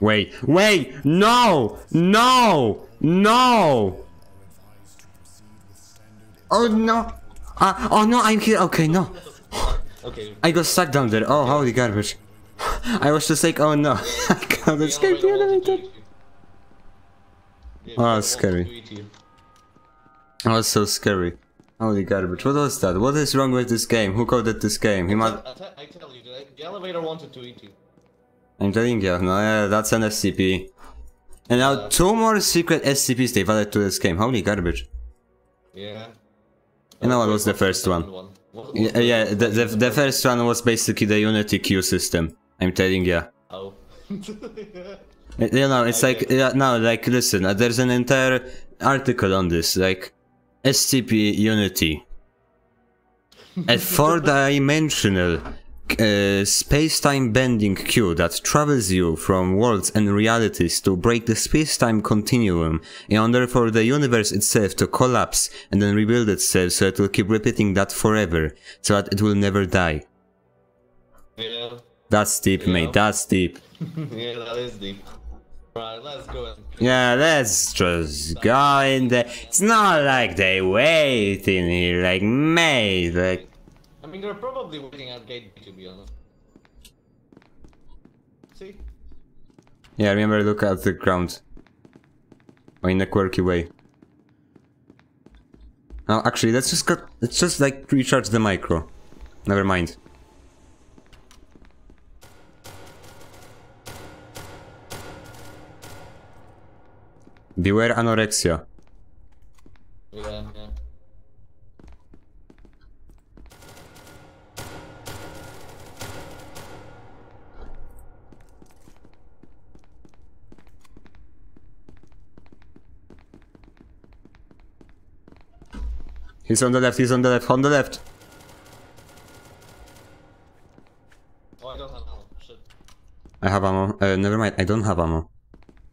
Wait, wait, no, no, no. Oh no. Uh, oh no, I'm here. Okay, no. Okay. I got stuck down there. Oh, holy garbage. I was just like, oh no. I can't escape the elevator. Oh, scary. Oh, it's so scary. Holy garbage. What was that? What is wrong with this game? Who coded this game? He must... I, te- I tell you, the elevator wanted to eat you. I'm telling you, no, that's an SCP. And now two more secret SCPs they've added to this game. Holy garbage. Yeah. You know what was the first one? Yeah, yeah the, the, the first one was basically the Unity queue system. I'm telling you. Oh. You know, it's like, yeah, no, like, listen, uh, there's an entire article on this, like, SCP Unity. A four-dimensional uh, space-time bending queue that travels you from worlds and realities to break the space-time continuum in order for the universe itself to collapse and then rebuild itself so it will keep repeating that forever, so that it will never die. Yeah. That's deep, mate, that's deep. yeah, that is deep. Right, let's go. Yeah, let's just go in there. It's not like they wait in here, like, mate, like... I mean, they're probably waiting at gate B, to be honest. See? Yeah, remember look at the ground. Or in a quirky way. Oh, actually, let's just got, let's just like recharge the micro. Never mind. Beware anorexia. Yeah. He's on the left, he's on the left, on the left. Oh, I don't have ammo. Shit. I have ammo. Uh, never mind, I don't have ammo.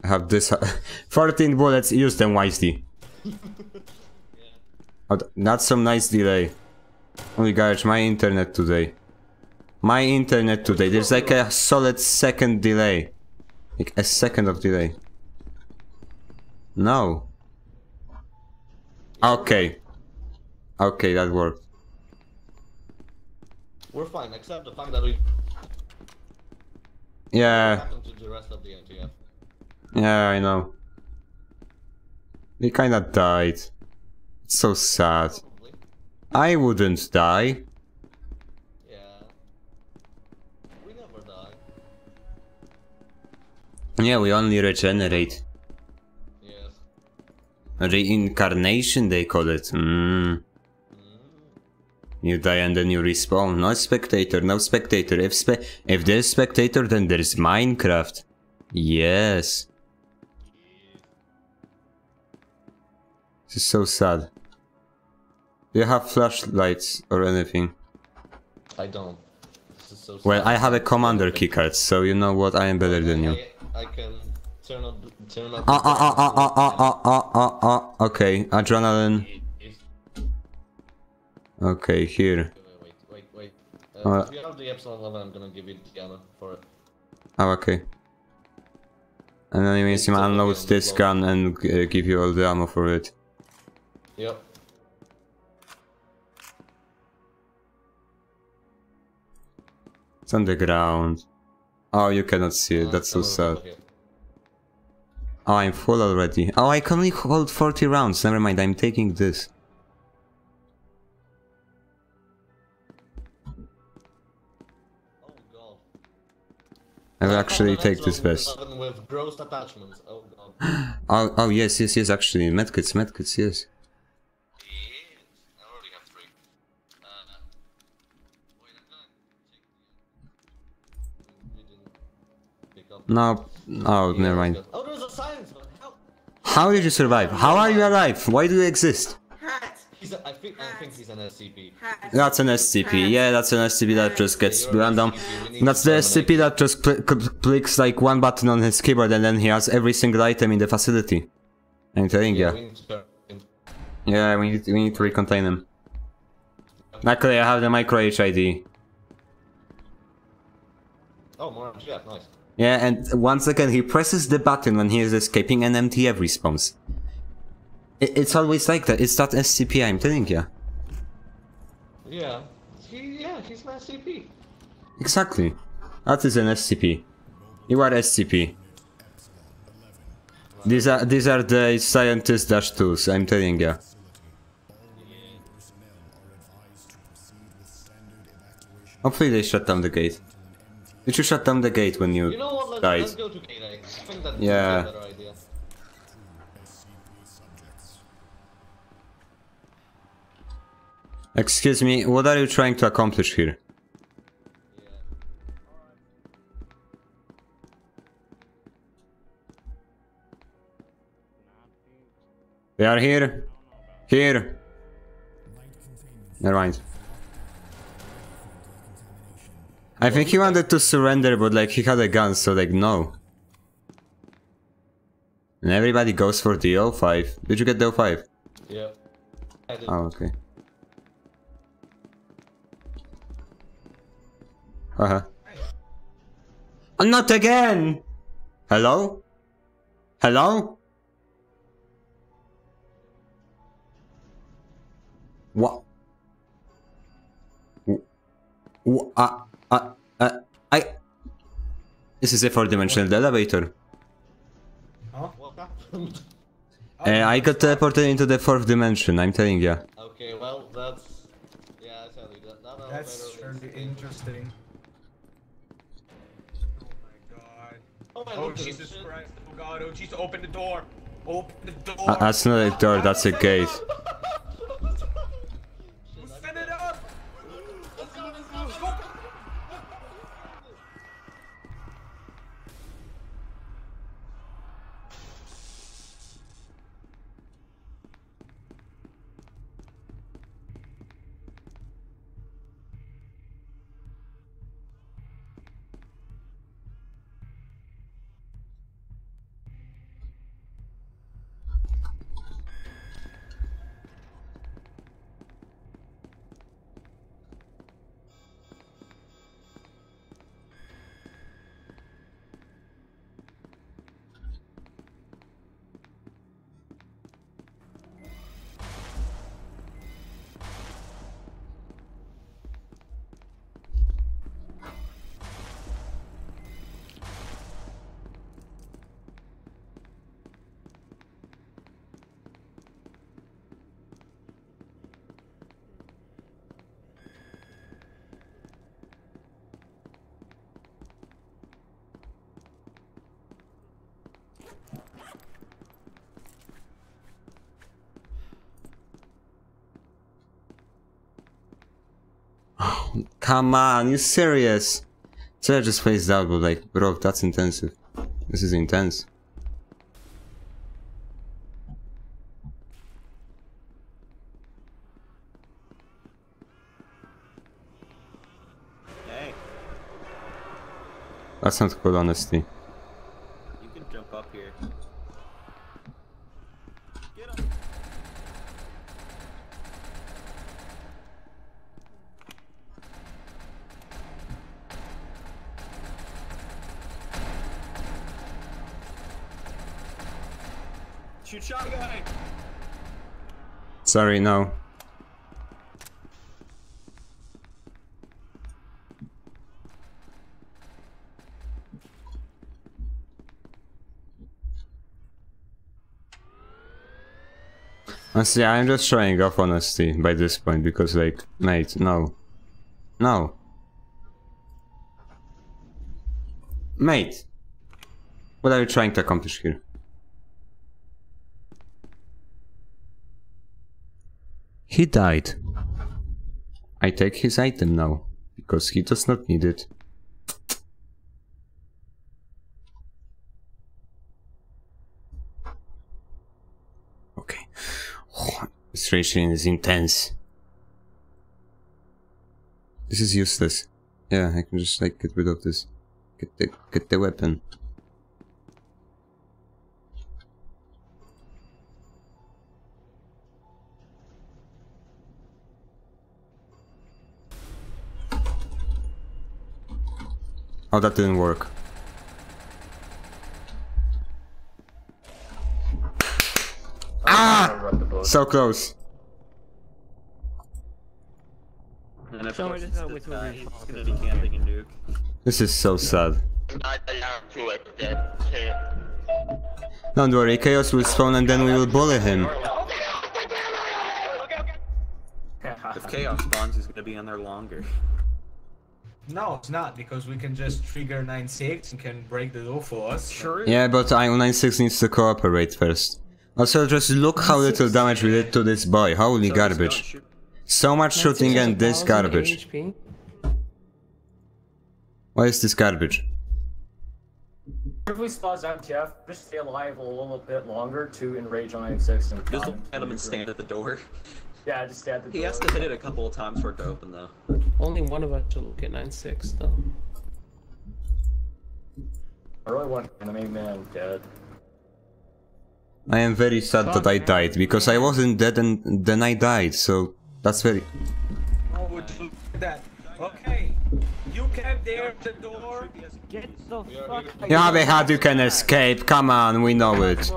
I have this. 14 bullets, use them wisely. Oh, th- that's some nice delay. Oh my gosh, my internet today. My internet today. There's like a solid second delay. Like a second of delay. No. Okay. Okay, that worked. We're fine, except the fact that we Yeah, to the rest of the MTF. yeah, I know. They kinda died. It's so sad. I wouldn't die. Yeah. We never die. Yeah, we only regenerate. Yes. Reincarnation, they call it. Mm. You die and then you respawn. No spectator, no spectator. If spe if there's spectator, then there's Minecraft. Yes. This is so sad. Do you have flashlights or anything? I don't. This is so Well. I have a commander keycard, so you know what? I am better than you. I, I can turn up turn up Ah ah ah ah ah ah ah ah ah ah. Okay, adrenaline. Okay, here. Wait, wait, wait. Uh, Uh, if you have the Epsilon 11, I'm gonna give you the ammo for it. Oh, okay. And then you unload this gun and uh, give you all the ammo for it. Yep. It's on the ground. Oh, you cannot see it. That's so sad. Oh, I'm full already. Oh, I can only hold 40 rounds. Never mind, I'm taking this. I will actually take this vest. with gross attachments. Oh god. Oh, oh yes, yes, yes, actually. Medkits, medkits, yes. No, oh, never mind. Oh, there's a science one. How? How did you survive? How are you alive? Why do you exist? He's a, I think I think he's an SCP. That's an SCP. Yeah, that's an SCP that just gets random. That's the SCP that just cl cl clicks like one button on his keyboard and then he has every single item in the facility. I'm telling Yeah, you. we need to turn him. Yeah, we need, we need to recontain him. Luckily, I have the micro HID. Oh, more MTF, nice. Yeah, and once again, he presses the button when he is escaping and MTF respawns. It, it's always like that. It's that SCP, I'm telling you. Yeah. He, yeah, he's an SCP. Exactly. That is an SCP. You are SCP. These are these are the scientist dash tools. I'm telling you. Hopefully they shut down the gate. Did you shut down the gate when you, You know what? Let's, died? let's go to Gate A. I think that's Yeah. a better idea. Excuse me, what are you trying to accomplish here? They are here. Here. Never mind. I think he wanted to surrender, but like he had a gun, so like no. And everybody goes for the O5. Did you get the O5? Yeah. Oh, okay. Uh-huh. Uh, Not again! Hello? Hello? What? Wh- uh, uh, uh, I... This is a four-dimensional elevator. What happened? Uh, I got teleported into the fourth dimension, I'm telling ya. Okay, well, that's. Yeah, I tell you, that, that That's elevator is- surely interesting. Oh my Oh goodness, Jesus. Christ! Oh God! Oh Jesus! Open the door! Open the door! Uh, that's not a door, that's a gate. Come on, you serious? So I just faced out, but like, bro, that's intensive. This is intense. That's not good, honestly. Sorry, no. Honestly, I'm just showing off honesty by this point because, like, mate, no. No. Mate. What are you trying to accomplish here? He died. I take his item now, because he does not need it. Okay. This ration is intense. This is useless. Yeah, I can just like get rid of this. Get the get the weapon. Oh, that didn't work. Ah! So close. And of Show me course, the it's hell this which guy. one you He's follow. gonna be camping in Nuke. This is so sad. Not allowed to accept it. Don't worry, Chaos will spawn and then we will bully him. If Chaos spawns, he's gonna be on there longer. No, it's not because we can just trigger 9-6 and can break the door for us. Sure. Yeah, but 9-6 needs to cooperate first. Also, just look how little damage we did to this boy. Holy garbage. So much shooting and this garbage. HP. Why is this garbage? If we spaz MTF, just stay alive a little bit longer to enrage on 96 and Just con- look him stand at the door. Yeah, I just stay at the He door. has to hit it a couple of times for it to open, though. Only one of us should look at 9.6 though. I really want enemy man dead. I am very sad that I died, because I wasn't dead and then I died, so that's very... Oh, would you look at that? Okay, you camp there at the door. Get the fuck Yeah, Behad, you can escape, come on, we know it.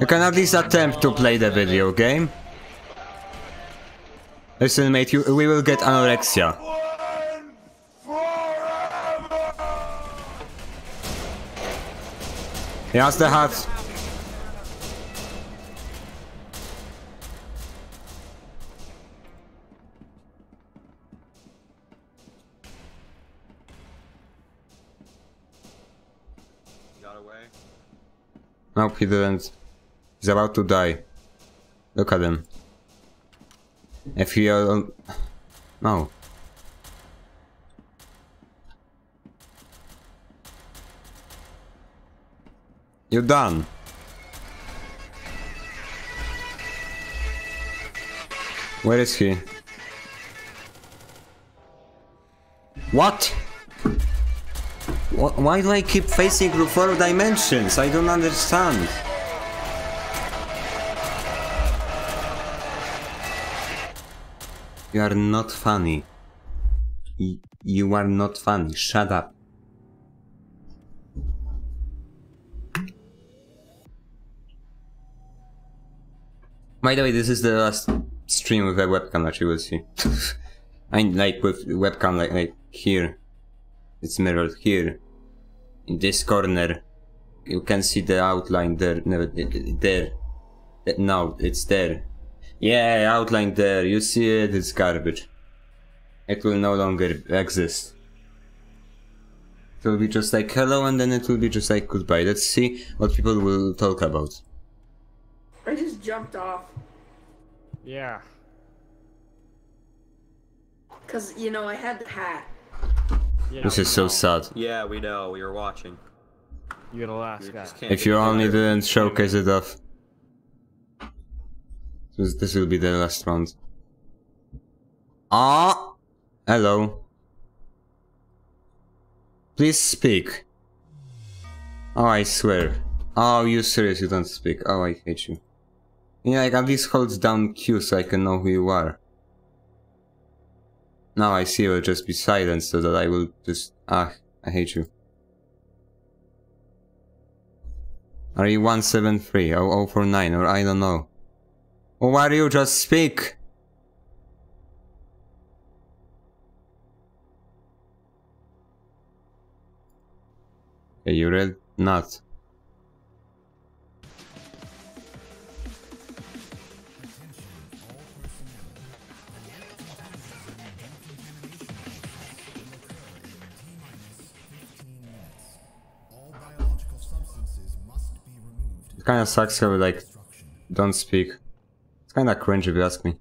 You can at least attempt to play the video game. Listen mate, you, we will get anorexia. He has the hat. Nope, he didn't. He's about to die. Look at him. If you... Uh, no. You're done. Where is he? What? Wh- Why do I keep facing through four dimensions? I don't understand. You are not funny. You are not funny. Shut up. By the way, this is the last stream with a webcam that you will see. I mean, like with webcam, like, like here. It's mirrored here. In this corner. You can see the outline there. No, there. No, it's there. Yeah, outline there. You see it, it's garbage. It will no longer exist. It will be just like hello and then it will be just like goodbye. Let's see what people will talk about. I just jumped off. Yeah. Because, you know, I had the hat. This is so sad. Yeah, we know. We were watching. You're the last guy. If you only didn't showcase it off. This, this will be the last round. Ah! Hello. Please speak. Oh, I swear. Oh, you serious? You don't speak. Oh, I hate you. Yeah, like at least holds down Q so I can know who you are. Now I see you will just be silent so that I will just... Ah, I hate you. Are you 173 or 049 or I don't know? Why do you just speak? You read not. It kinda sucks how like don't speak. Kinda cringe if you ask me.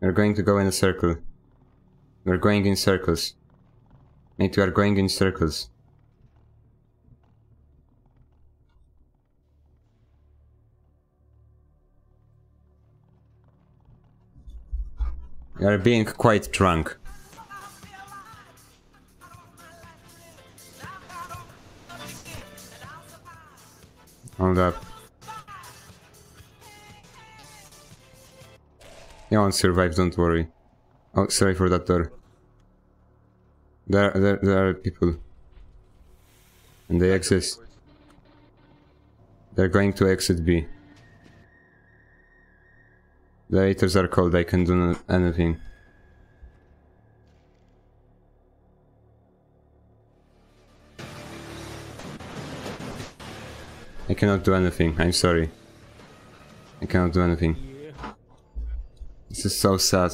We're going to go in a circle. We're going in circles. Mate, we are going in circles. You are being quite drunk. Hold up. You won't survive, don't worry. Oh, sorry for that door. There, there, there are people. And they exist. They're going to exit B. The haters are cold, I can do anything. I cannot do anything, I'm sorry. I cannot do anything. Is so sad.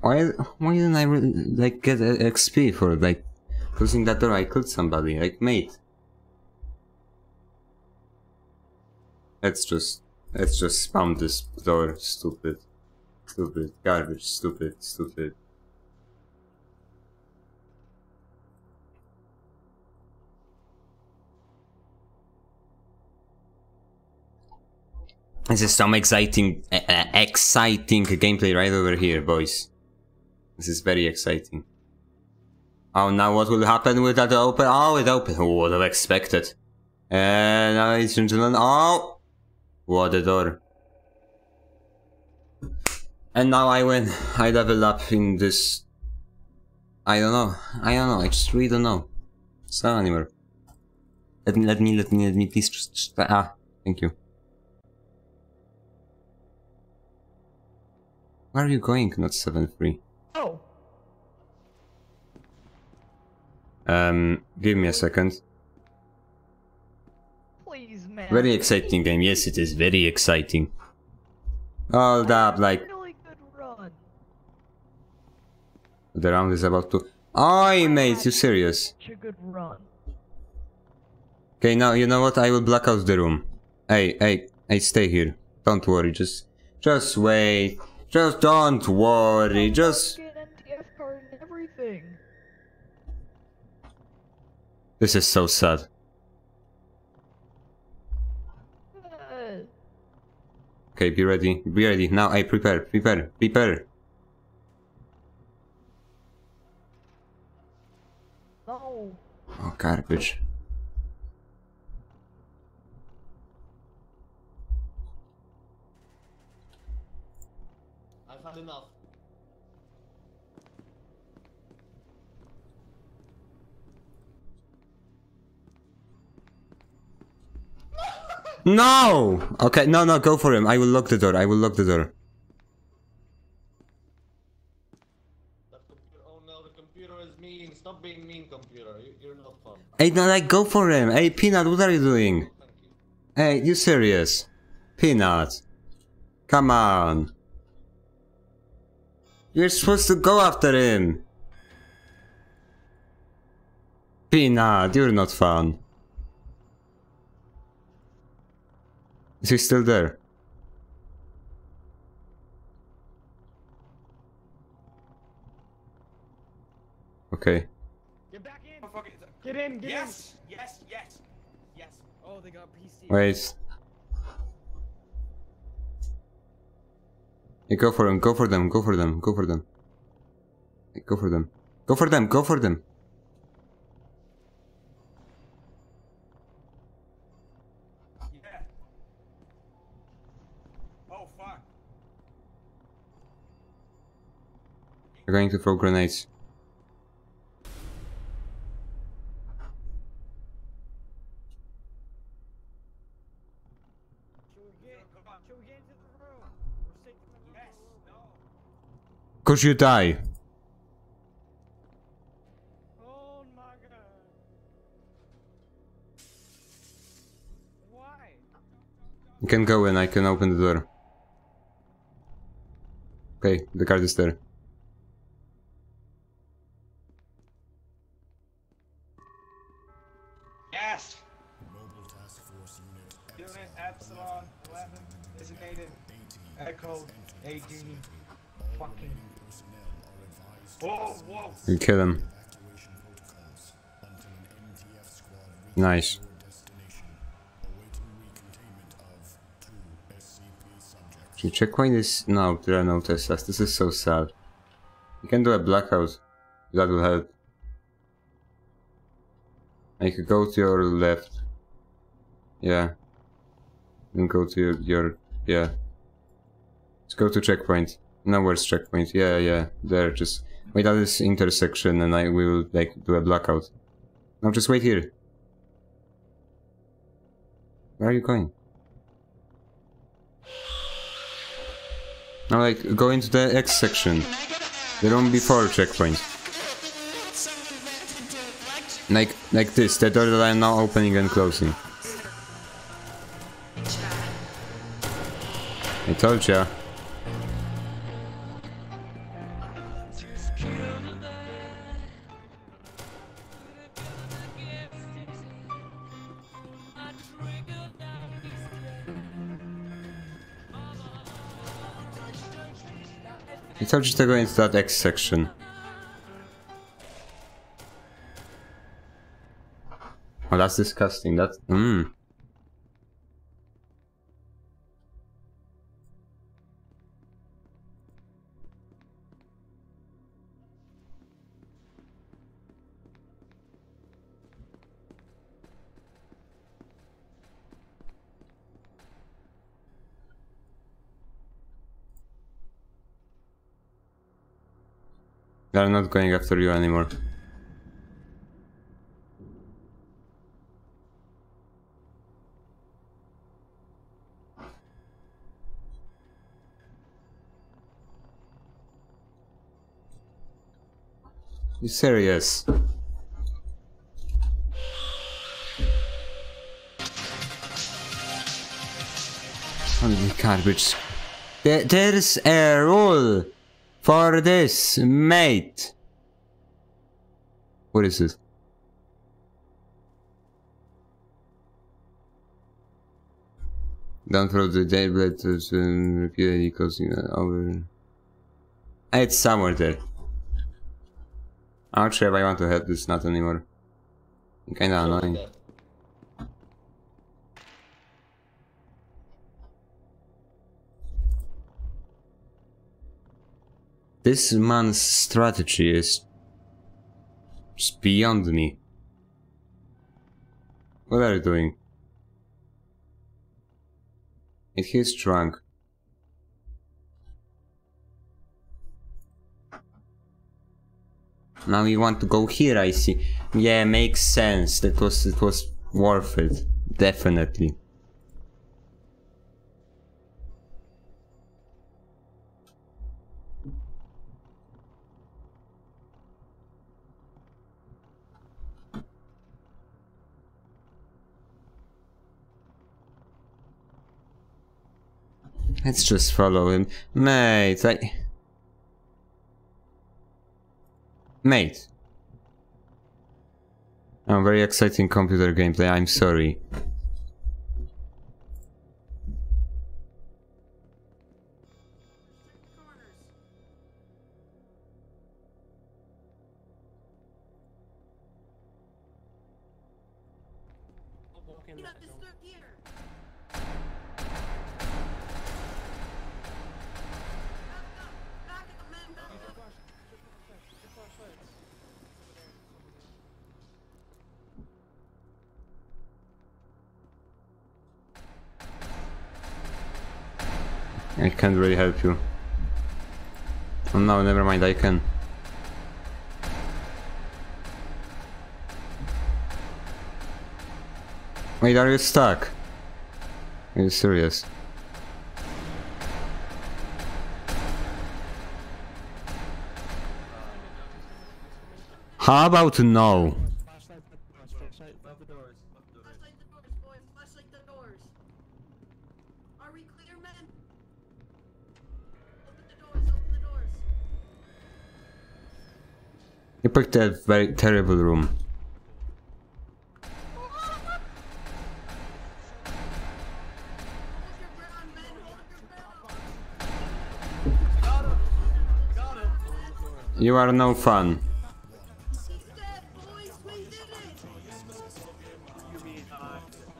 Why, why didn't I re- like get XP for like closing that door? I killed somebody, like mate. Let's just let's just spam this door. Stupid, stupid, garbage, stupid, stupid. This is some exciting, uh, exciting gameplay right over here, boys. This is very exciting. Oh, now what will happen with that open? Oh, it open. Who would have expected? And uh, ladies and gentlemen, oh, what a door. And now I win. I level up in this. I don't know. I don't know. I just really don't know. So anyway, let me, let me, let me, let me, please just ah, thank you. Where are you going, not 7-3? Oh. Um, give me a second. Please, man. Very exciting game, yes it is, very exciting. Hold up, like... Really good run. The round is about to... Oi, mate, you serious? Such a good run. Okay, now, you know what, I will black out the room. Hey, hey, hey, stay here. Don't worry, just... Just wait. Just don't worry, just... MTF card and everything. This is so sad. Okay, be ready, be ready. Now, I prepare, prepare, prepare. no. Oh, garbage. No! Okay, no, no, go for him. I will lock the door. I will lock the door. Hey, no, like, go for him. Hey, Peanut, what are you doing? Hey, you serious? Peanut. Come on. You're supposed to go after him. Peanut, you're not fun. Is he still there? Okay. Get back oh, in, get in! Yes, yes, yes, yes. Oh, they got PC. Wait. Hey, go for them, go for them, go for them, go for them. Hey, Go for them. Go for them, go for them. They're going to throw grenades. Cause you die. You can go and I can open the door. Okay, the card is there. Echo 18. Fucking. Whoa, whoa. You kill him. Nice. The checkpoint is... No, there are no Teslas. This is so sad. You can do a blackout. That will help. I could go to your left. Yeah. And go to your, your... Yeah. Let's go to checkpoint. No, where's checkpoint? Yeah, yeah. There, just... Wait at this intersection and I will, like, do a blackout. No, just wait here. Where are you going? Now, like, go into the X section. The room before checkpoint. Like, like this, the door that I'm now opening and closing. I told ya. I you to go into that X section. Oh, that's disgusting. That's mmm. They're not going after you anymore. You serious? Holy garbage. There, there's a rule for this, mate. What is this? Don't throw the tablet to causing uh, over. It's somewhere there. I'm not sure if I want to help this, not anymore. Kinda annoying. This man's strategy is beyond me. What are you doing? It he's drunk. Now you want to go here, I see. Yeah, makes sense. That was it was worth it. Definitely. Let's just follow him. Mate, like... Mate. Oh, very exciting computer gameplay, I'm sorry. You have here! I can't really help you. Oh no, never mind, I can. Wait, are you stuck? Are you serious? How about no? Picked a uh, very terrible room. You are no fun.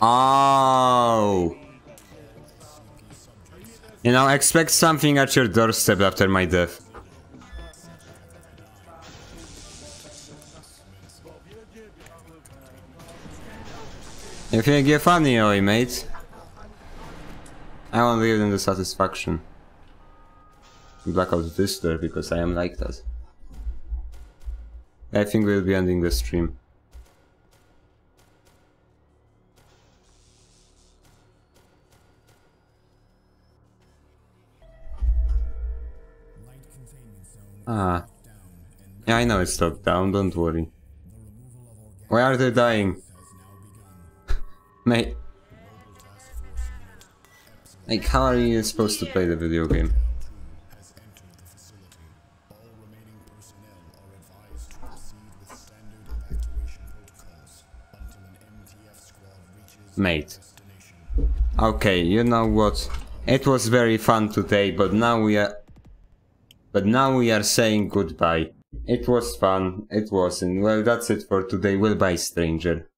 Oh. You know, expect something at your doorstep after my death. You think you're funny, oi, mate? I won't give them the satisfaction. Blackout Visitor, because I am like that. I think we'll be ending the stream. Ah. Yeah, I know it's locked down, don't worry. Why are they dying? Mate. Like, how are you supposed to play the video game? Mate. Okay, you know what? It was very fun today, but now we are... But now we are saying goodbye. It was fun, it wasn't. Well, that's it for today. Goodbye, stranger.